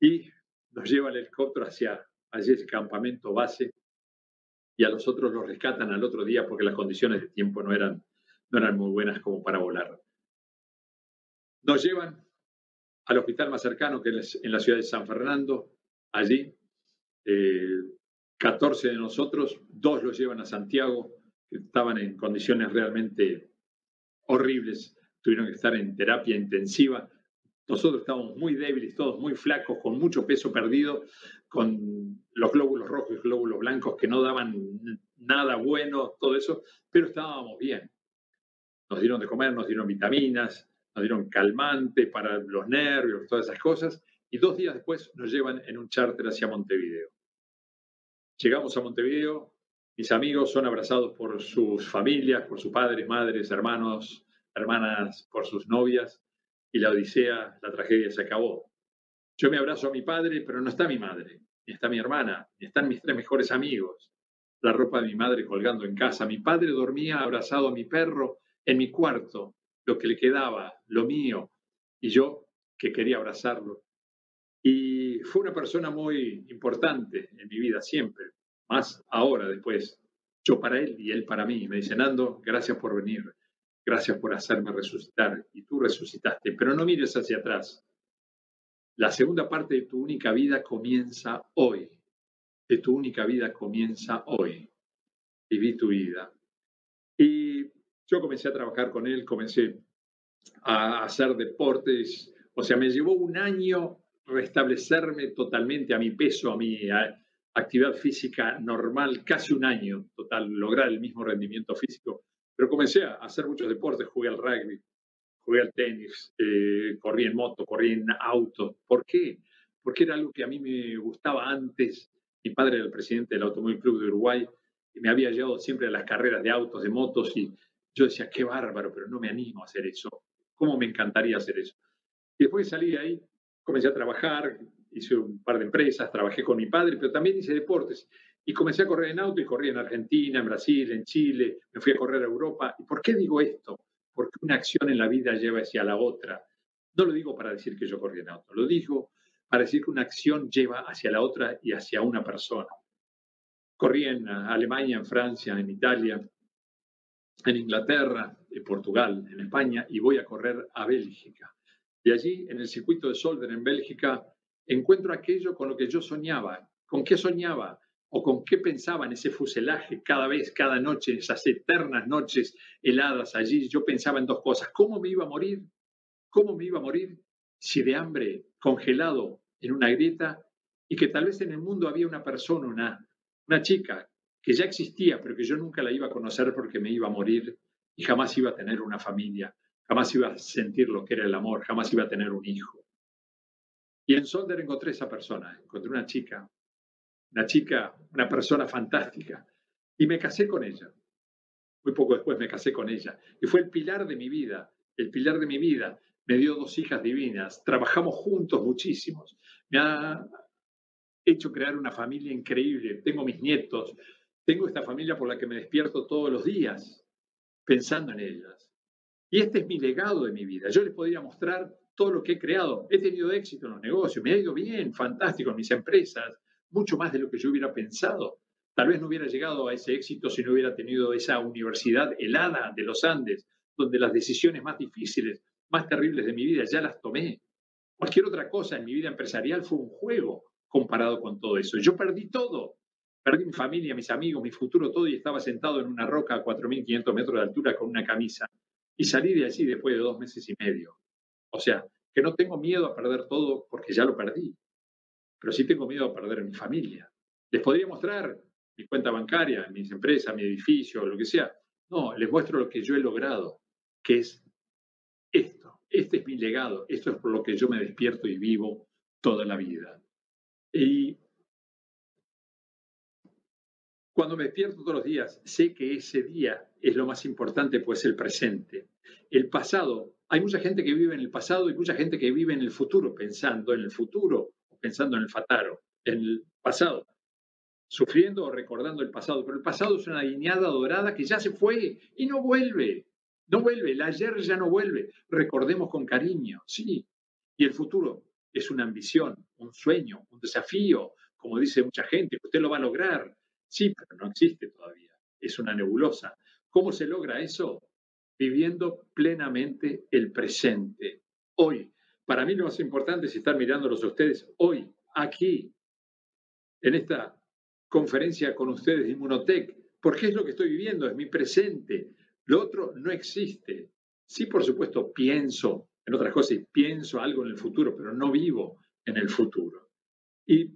y nos lleva el helicóptero hacia allí ese campamento base y a los otros los rescatan al otro día porque las condiciones de tiempo no eran, no eran muy buenas como para volar. Nos llevan al hospital más cercano, que es en la ciudad de San Fernando, allí. 14 eh, de nosotros, dos los llevan a Santiago, que estaban en condiciones realmente horribles, tuvieron que estar en terapia intensiva. Nosotros estábamos muy débiles, todos muy flacos, con mucho peso perdido, con los glóbulos rojos y glóbulos blancos que no daban nada bueno, todo eso, pero estábamos bien. Nos dieron de comer, nos dieron vitaminas, nos dieron calmante para los nervios, todas esas cosas, y dos días después nos llevan en un charter hacia Montevideo. Llegamos a Montevideo, mis amigos son abrazados por sus familias, por sus padres, madres, hermanos, hermanas, por sus novias, y la odisea, la tragedia se acabó. Yo me abrazo a mi padre, pero no está mi madre, ni está mi hermana, ni están mis tres mejores amigos. La ropa de mi madre colgando en casa. Mi padre dormía abrazado a mi perro en mi cuarto, lo que le quedaba, lo mío, y yo que quería abrazarlo. Y fue una persona muy importante en mi vida siempre, más ahora, después. Yo para él y él para mí. Me dice, Nando, gracias por venir, gracias por hacerme resucitar. Y tú resucitaste, pero no mires hacia atrás. La segunda parte de tu única vida comienza hoy. De tu única vida comienza hoy. Viví tu vida. Y yo comencé a trabajar con él, comencé a hacer deportes, o sea, me llevó un año restablecerme totalmente a mi peso, a mi actividad física normal, casi un año total, lograr el mismo rendimiento físico. Pero comencé a hacer muchos deportes, jugué al rugby, jugué al tenis, eh, corrí en moto, corrí en auto. ¿Por qué? Porque era algo que a mí me gustaba antes. Mi padre era el presidente del Automóvil Club de Uruguay y me había llevado siempre a las carreras de autos, de motos y yo decía, qué bárbaro, pero no me animo a hacer eso. ¿Cómo me encantaría hacer eso? Y después salí de ahí, comencé a trabajar, hice un par de empresas, trabajé con mi padre, pero también hice deportes. Y comencé a correr en auto y corrí en Argentina, en Brasil, en Chile, me fui a correr a Europa. ¿Y por qué digo esto? Porque una acción en la vida lleva hacia la otra. No lo digo para decir que yo corrí en auto, lo digo para decir que una acción lleva hacia la otra y hacia una persona. Corrí en Alemania, en Francia, en Italia, en Inglaterra, en Portugal, en España y voy a correr a Bélgica. Y allí, en el circuito de Solder, en Bélgica, encuentro aquello con lo que yo soñaba. ¿Con qué soñaba? ¿O con qué pensaba en ese fuselaje cada vez, cada noche, esas eternas noches heladas allí? Yo pensaba en dos cosas. ¿Cómo me iba a morir? ¿Cómo me iba a morir si de hambre, congelado en una grieta, y que tal vez en el mundo había una persona, una, una chica, que ya existía, pero que yo nunca la iba a conocer porque me iba a morir y jamás iba a tener una familia, jamás iba a sentir lo que era el amor, jamás iba a tener un hijo. Y en Solder encontré esa persona, encontré una chica, una chica, una persona fantástica, y me casé con ella. Muy poco después me casé con ella, y fue el pilar de mi vida, el pilar de mi vida. Me dio dos hijas divinas, trabajamos juntos muchísimos. Me ha hecho crear una familia increíble. Tengo mis nietos, tengo esta familia por la que me despierto todos los días pensando en ellas. Y este es mi legado de mi vida. Yo les podría mostrar todo lo que he creado. He tenido éxito en los negocios, me ha ido bien, fantástico en mis empresas, mucho más de lo que yo hubiera pensado. Tal vez no hubiera llegado a ese éxito si no hubiera tenido esa universidad helada de los Andes, donde las decisiones más difíciles, más terribles de mi vida ya las tomé. Cualquier otra cosa en mi vida empresarial fue un juego comparado con todo eso. Yo perdí todo. Perdí mi familia, mis amigos, mi futuro, todo y estaba sentado en una roca a 4.500 metros de altura con una camisa. Y salí de allí después de dos meses y medio. O sea, que no tengo miedo a perder todo porque ya lo perdí. Pero sí tengo miedo a perder mi familia. Les podría mostrar mi cuenta bancaria, mis empresas, mi edificio, lo que sea. No, les muestro lo que yo he logrado, que es esto. Este es mi legado. Esto es por lo que yo me despierto y vivo toda la vida. Y cuando me despierto todos los días, sé que ese día es lo más importante, pues el presente. El pasado, hay mucha gente que vive en el pasado y mucha gente que vive en el futuro, pensando en el futuro, pensando en el fataro, en el pasado, sufriendo o recordando el pasado. Pero el pasado es una guiñada dorada que ya se fue y no vuelve. No vuelve, el ayer ya no vuelve. Recordemos con cariño, sí. Y el futuro es una ambición, un sueño, un desafío, como dice mucha gente, usted lo va a lograr. Sí, pero no existe todavía. Es una nebulosa. ¿Cómo se logra eso? Viviendo plenamente el presente. Hoy. Para mí lo más importante es estar mirándolos a ustedes hoy, aquí, en esta conferencia con ustedes de Inmunotech, porque es lo que estoy viviendo, es mi presente. Lo otro no existe. Sí, por supuesto, pienso en otras cosas y pienso algo en el futuro, pero no vivo en el futuro. Y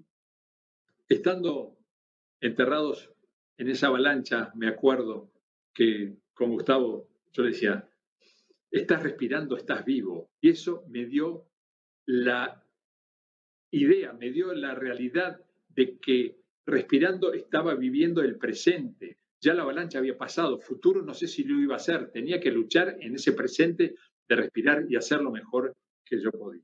estando enterrados en esa avalancha, me acuerdo que con Gustavo yo decía, estás respirando, estás vivo. Y eso me dio la idea, me dio la realidad de que respirando estaba viviendo el presente. Ya la avalancha había pasado, futuro no sé si lo iba a hacer, tenía que luchar en ese presente de respirar y hacer lo mejor que yo podía.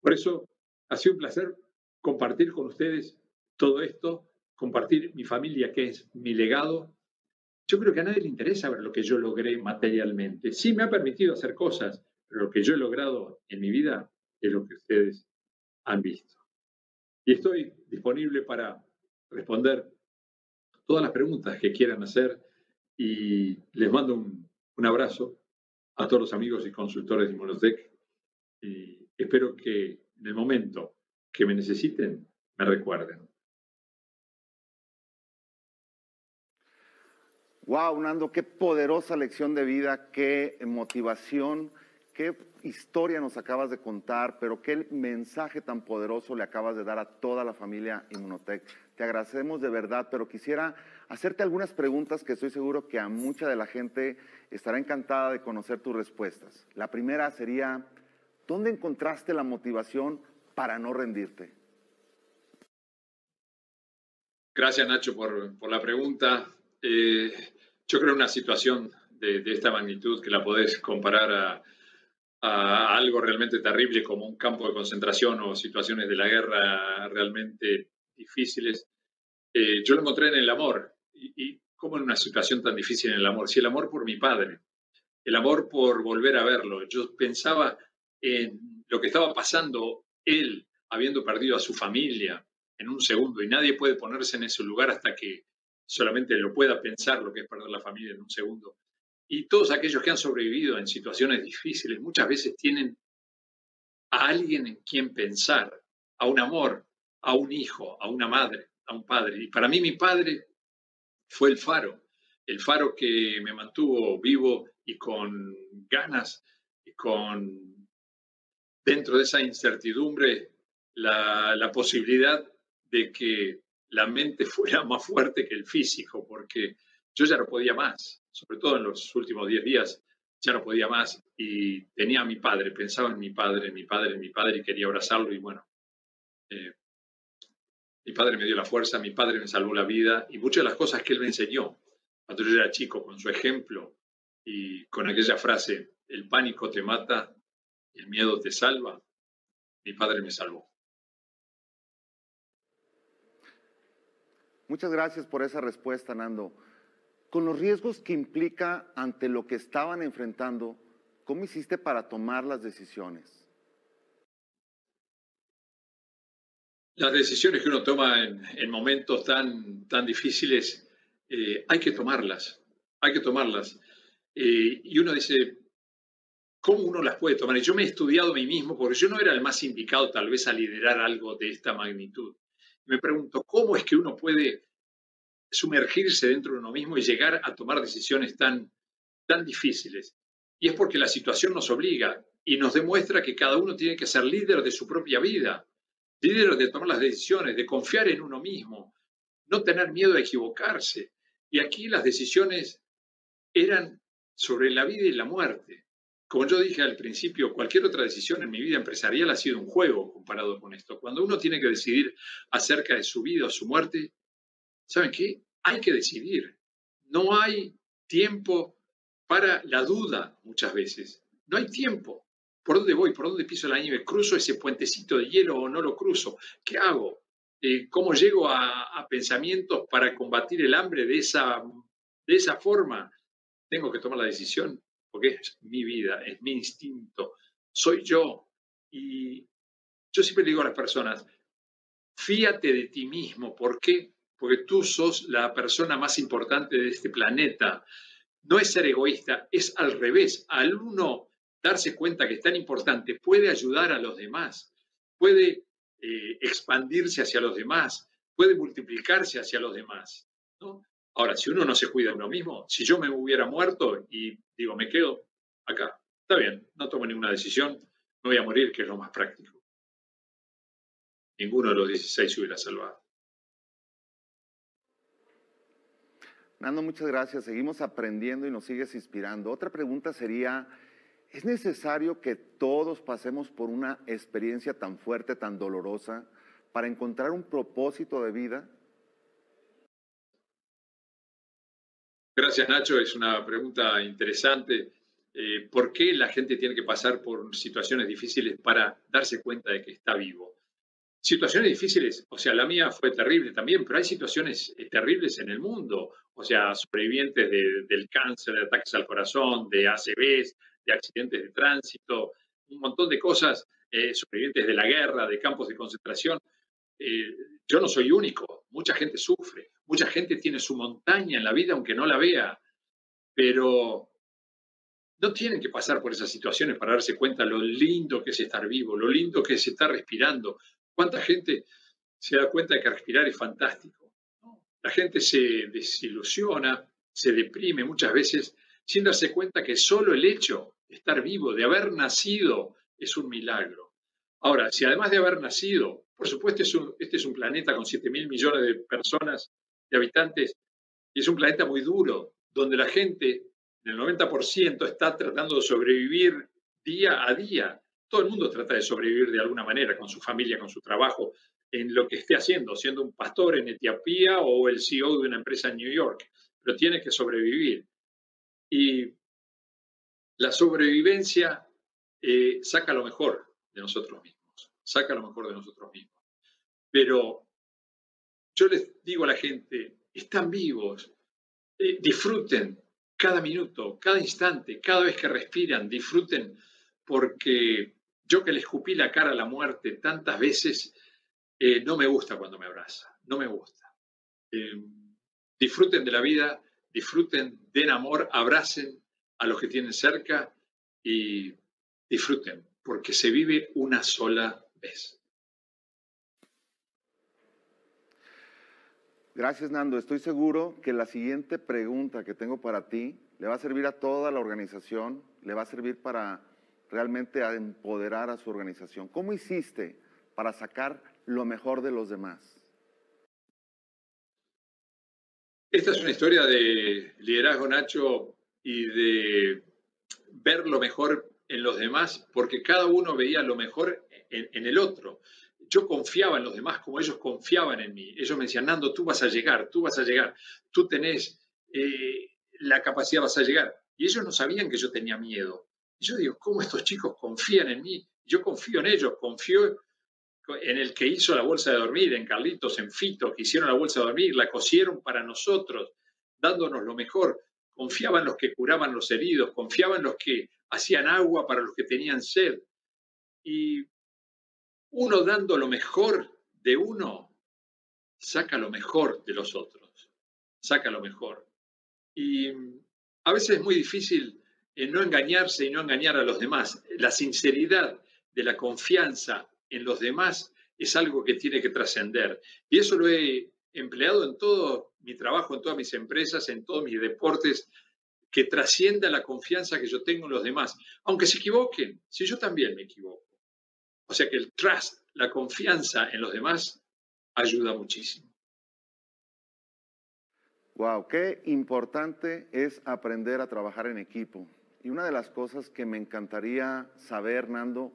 Por eso ha sido un placer compartir con ustedes todo esto, compartir mi familia, que es mi legado. Yo creo que a nadie le interesa ver lo que yo logré materialmente. Sí me ha permitido hacer cosas, pero lo que yo he logrado en mi vida es lo que ustedes han visto. Y estoy disponible para responder todas las preguntas que quieran hacer y les mando un, un abrazo a todos los amigos y consultores de Inmunotech y espero que en el momento que me necesiten me recuerden. Wow, Nando, qué poderosa lección de vida, qué motivación, qué historia nos acabas de contar, pero qué mensaje tan poderoso le acabas de dar a toda la familia Inmunotech. Te agradecemos de verdad, pero quisiera hacerte algunas preguntas que estoy seguro que a mucha de la gente estará encantada de conocer tus respuestas. La primera sería, ¿dónde encontraste la motivación para no rendirte? Gracias Nacho por, la pregunta. Eh, yo creo una situación de, de, esta magnitud que la podés comparar a a algo realmente terrible como un campo de concentración o situaciones de la guerra realmente difíciles, eh, yo lo encontré en el amor. Y, y cómo en una situación tan difícil en el amor, si el amor por mi padre, el amor por volver a verlo, yo pensaba en lo que estaba pasando él, habiendo perdido a su familia en un segundo, y nadie puede ponerse en ese lugar hasta que solamente lo pueda pensar lo que es perder la familia en un segundo. Y todos aquellos que han sobrevivido en situaciones difíciles muchas veces tienen a alguien en quien pensar, a un amor, a un hijo, a una madre, a un padre. Y para mí mi padre fue el faro, el faro que me mantuvo vivo y con ganas y con dentro de esa incertidumbre la, la posibilidad de que la mente fuera más fuerte que el físico, porque yo ya no podía más, sobre todo en los últimos 10 días, ya no podía más y tenía a mi padre, pensaba en mi padre, en mi padre, en mi padre y quería abrazarlo y bueno, eh, mi padre me dio la fuerza, mi padre me salvó la vida y muchas de las cosas que él me enseñó cuando yo era chico, con su ejemplo y con aquella frase, el pánico te mata, el miedo te salva, mi padre me salvó. Muchas gracias por esa respuesta, Nando. Con los riesgos que implica ante lo que estaban enfrentando, ¿cómo hiciste para tomar las decisiones? Las decisiones que uno toma en, momentos tan, tan difíciles, eh, hay que tomarlas, hay que tomarlas. Eh, y uno dice, ¿cómo uno las puede tomar? Y yo me he estudiado a mí mismo porque yo no era el más indicado tal vez a liderar algo de esta magnitud me pregunto, ¿cómo es que uno puede sumergirse dentro de uno mismo y llegar a tomar decisiones tan, tan difíciles? Y es porque la situación nos obliga y nos demuestra que cada uno tiene que ser líder de su propia vida, líder de tomar las decisiones, de confiar en uno mismo, no tener miedo a equivocarse. Y aquí las decisiones eran sobre la vida y la muerte. Como yo dije al principio, cualquier otra decisión en mi vida empresarial ha sido un juego comparado con esto. Cuando uno tiene que decidir acerca de su vida o su muerte, ¿saben qué? Hay que decidir. No hay tiempo para la duda muchas veces. No hay tiempo. ¿Por dónde voy? ¿Por dónde piso la nieve? ¿Cruzo ese puentecito de hielo o no lo cruzo? ¿Qué hago? Eh, ¿Cómo llego a, a, pensamientos para combatir el hambre de esa, de esa forma? Tengo que tomar la decisión porque es mi vida, es mi instinto, soy yo. Y yo siempre digo a las personas, fíate de ti mismo, ¿por qué? Porque tú sos la persona más importante de este planeta. No es ser egoísta, es al revés. Al uno darse cuenta que es tan importante, puede ayudar a los demás, puede eh, expandirse hacia los demás, puede multiplicarse hacia los demás. ¿no? Ahora, si uno no se cuida de uno mismo, si yo me hubiera muerto y digo, me quedo acá, está bien, no tomo ninguna decisión, me voy a morir, que es lo más práctico. Ninguno de los 16 se hubiera salvado. Nando, muchas gracias. Seguimos aprendiendo y nos sigues inspirando. Otra pregunta sería, ¿es necesario que todos pasemos por una experiencia tan fuerte, tan dolorosa, para encontrar un propósito de vida? Gracias, Nacho. Es una pregunta interesante. Eh, ¿Por qué la gente tiene que pasar por situaciones difíciles para darse cuenta de que está vivo? Situaciones difíciles, o sea, la mía fue terrible también, pero hay situaciones eh, terribles en el mundo, o sea, sobrevivientes del cáncer, de ataques al corazón, de ACVs, de accidentes de tránsito, un montón de cosas, eh, sobrevivientes de la guerra, de campos de concentración. Yo no soy único, mucha gente sufre, Mucha gente tiene su montaña en la vida aunque no la vea, pero no tienen que pasar por esas situaciones para darse cuenta lo lindo que es estar vivo, lo lindo que es estar respirando. ¿Cuánta gente se da cuenta de que respirar es fantástico? La gente se desilusiona, se deprime muchas veces sin darse cuenta que solo el hecho de estar vivo, de haber nacido, es un milagro. Ahora, si además de haber nacido, por supuesto, este es un planeta con 7 mil millones de personas de habitantes y es un planeta muy duro, donde la gente, el 90%, está tratando de sobrevivir día a día. Todo el mundo trata de sobrevivir de alguna manera, con su familia, con su trabajo, en lo que esté haciendo, siendo un pastor en Etiopía o el CEO de una empresa en New York, pero tiene que sobrevivir. Y la sobrevivencia eh, saca lo mejor de nosotros mismos, saca lo mejor de nosotros mismos. Pero yo les digo a la gente, están vivos, eh, disfruten cada minuto, cada instante, cada vez que respiran, disfruten, porque yo que les escupí la cara a la muerte tantas veces, eh, no me gusta cuando me abraza, no me gusta. Eh, disfruten de la vida, disfruten, den amor, abracen a los que tienen cerca y disfruten, porque se vive una sola Gracias, Nando. Estoy seguro que la siguiente pregunta que tengo para ti le va a servir a toda la organización, le va a servir para realmente empoderar a su organización. ¿Cómo hiciste para sacar lo mejor de los demás? Esta es una historia de liderazgo, Nacho, y de ver lo mejor en los demás, porque cada uno veía lo mejor en, el otro. Yo confiaba en los demás como ellos confiaban en mí. Ellos me decían, Nando, tú vas a llegar, tú vas a llegar, tú tenés eh, la capacidad, vas a llegar. Y ellos no sabían que yo tenía miedo. Yo digo, ¿cómo estos chicos confían en mí? Yo confío en ellos, confío en el que hizo la bolsa de dormir, en Carlitos, en Fito, que hicieron la bolsa de dormir, la cosieron para nosotros, dándonos lo mejor. Confiaba en los que curaban los heridos, confiaba en los que hacían agua para los que tenían sed. Y uno dando lo mejor de uno, saca lo mejor de los otros, saca lo mejor. Y a veces es muy difícil eh, no engañarse y no engañar a los demás. La sinceridad de la confianza en los demás es algo que tiene que trascender. Y eso lo he empleado en todo mi trabajo, en todas mis empresas, en todos mis deportes, que trascienda la confianza que yo tengo en los demás, aunque se equivoquen, si yo también me equivoco. O sea que el trust, la confianza en los demás, ayuda muchísimo. Wow, qué importante es aprender a trabajar en equipo. Y una de las cosas que me encantaría saber, Nando,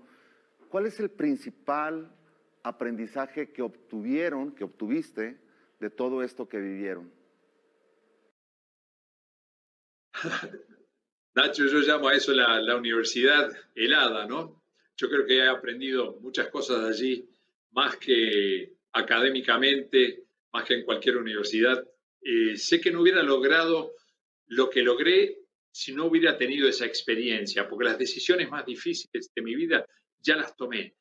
¿cuál es el principal aprendizaje que obtuvieron, que obtuviste de todo esto que vivieron? Nacho, yo llamo a eso la, universidad helada, ¿no? Yo creo que he aprendido muchas cosas allí, más que académicamente, más que en cualquier universidad. Eh, sé que no hubiera logrado lo que logré si no hubiera tenido esa experiencia, porque las decisiones más difíciles de mi vida ya las tomé.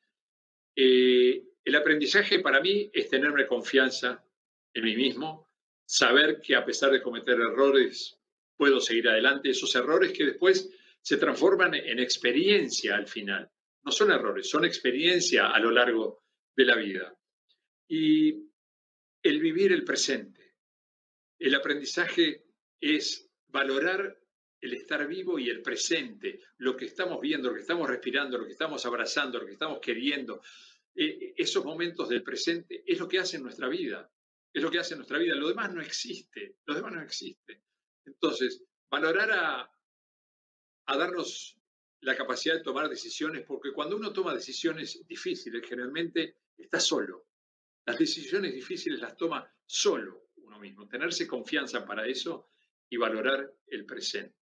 Eh, el aprendizaje para mí es tenerme confianza en mí mismo, saber que a pesar de cometer errores, puedo seguir adelante. Esos errores que después se transforman en experiencia al final. No son errores, son experiencia a lo largo de la vida. Y el vivir el presente. El aprendizaje es valorar el estar vivo y el presente, lo que estamos viendo, lo que estamos respirando, lo que estamos abrazando, lo que estamos queriendo. Eh, esos momentos del presente es lo que hace nuestra vida, es lo que hace nuestra vida. Lo demás no existe, lo demás no existe. Entonces, valorar a, a darnos la capacidad de tomar decisiones, porque cuando uno toma decisiones difíciles, generalmente está solo. Las decisiones difíciles las toma solo uno mismo. Tenerse confianza para eso y valorar el presente.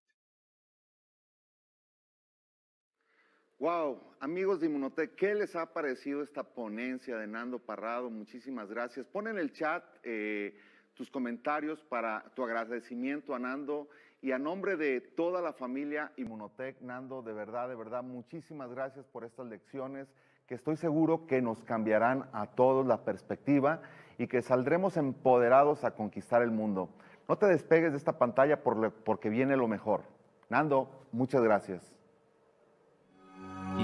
Wow, amigos de Inmunotech, ¿qué les ha parecido esta ponencia de Nando Parrado? Muchísimas gracias. Pon en el chat eh, tus comentarios para tu agradecimiento a Nando y a nombre de toda la familia Inmunotech, Nando, de verdad, de verdad, muchísimas gracias por estas lecciones que estoy seguro que nos cambiarán a todos la perspectiva y que saldremos empoderados a conquistar el mundo. No te despegues de esta pantalla porque viene lo mejor. Nando, muchas gracias.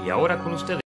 Y ahora con ustedes.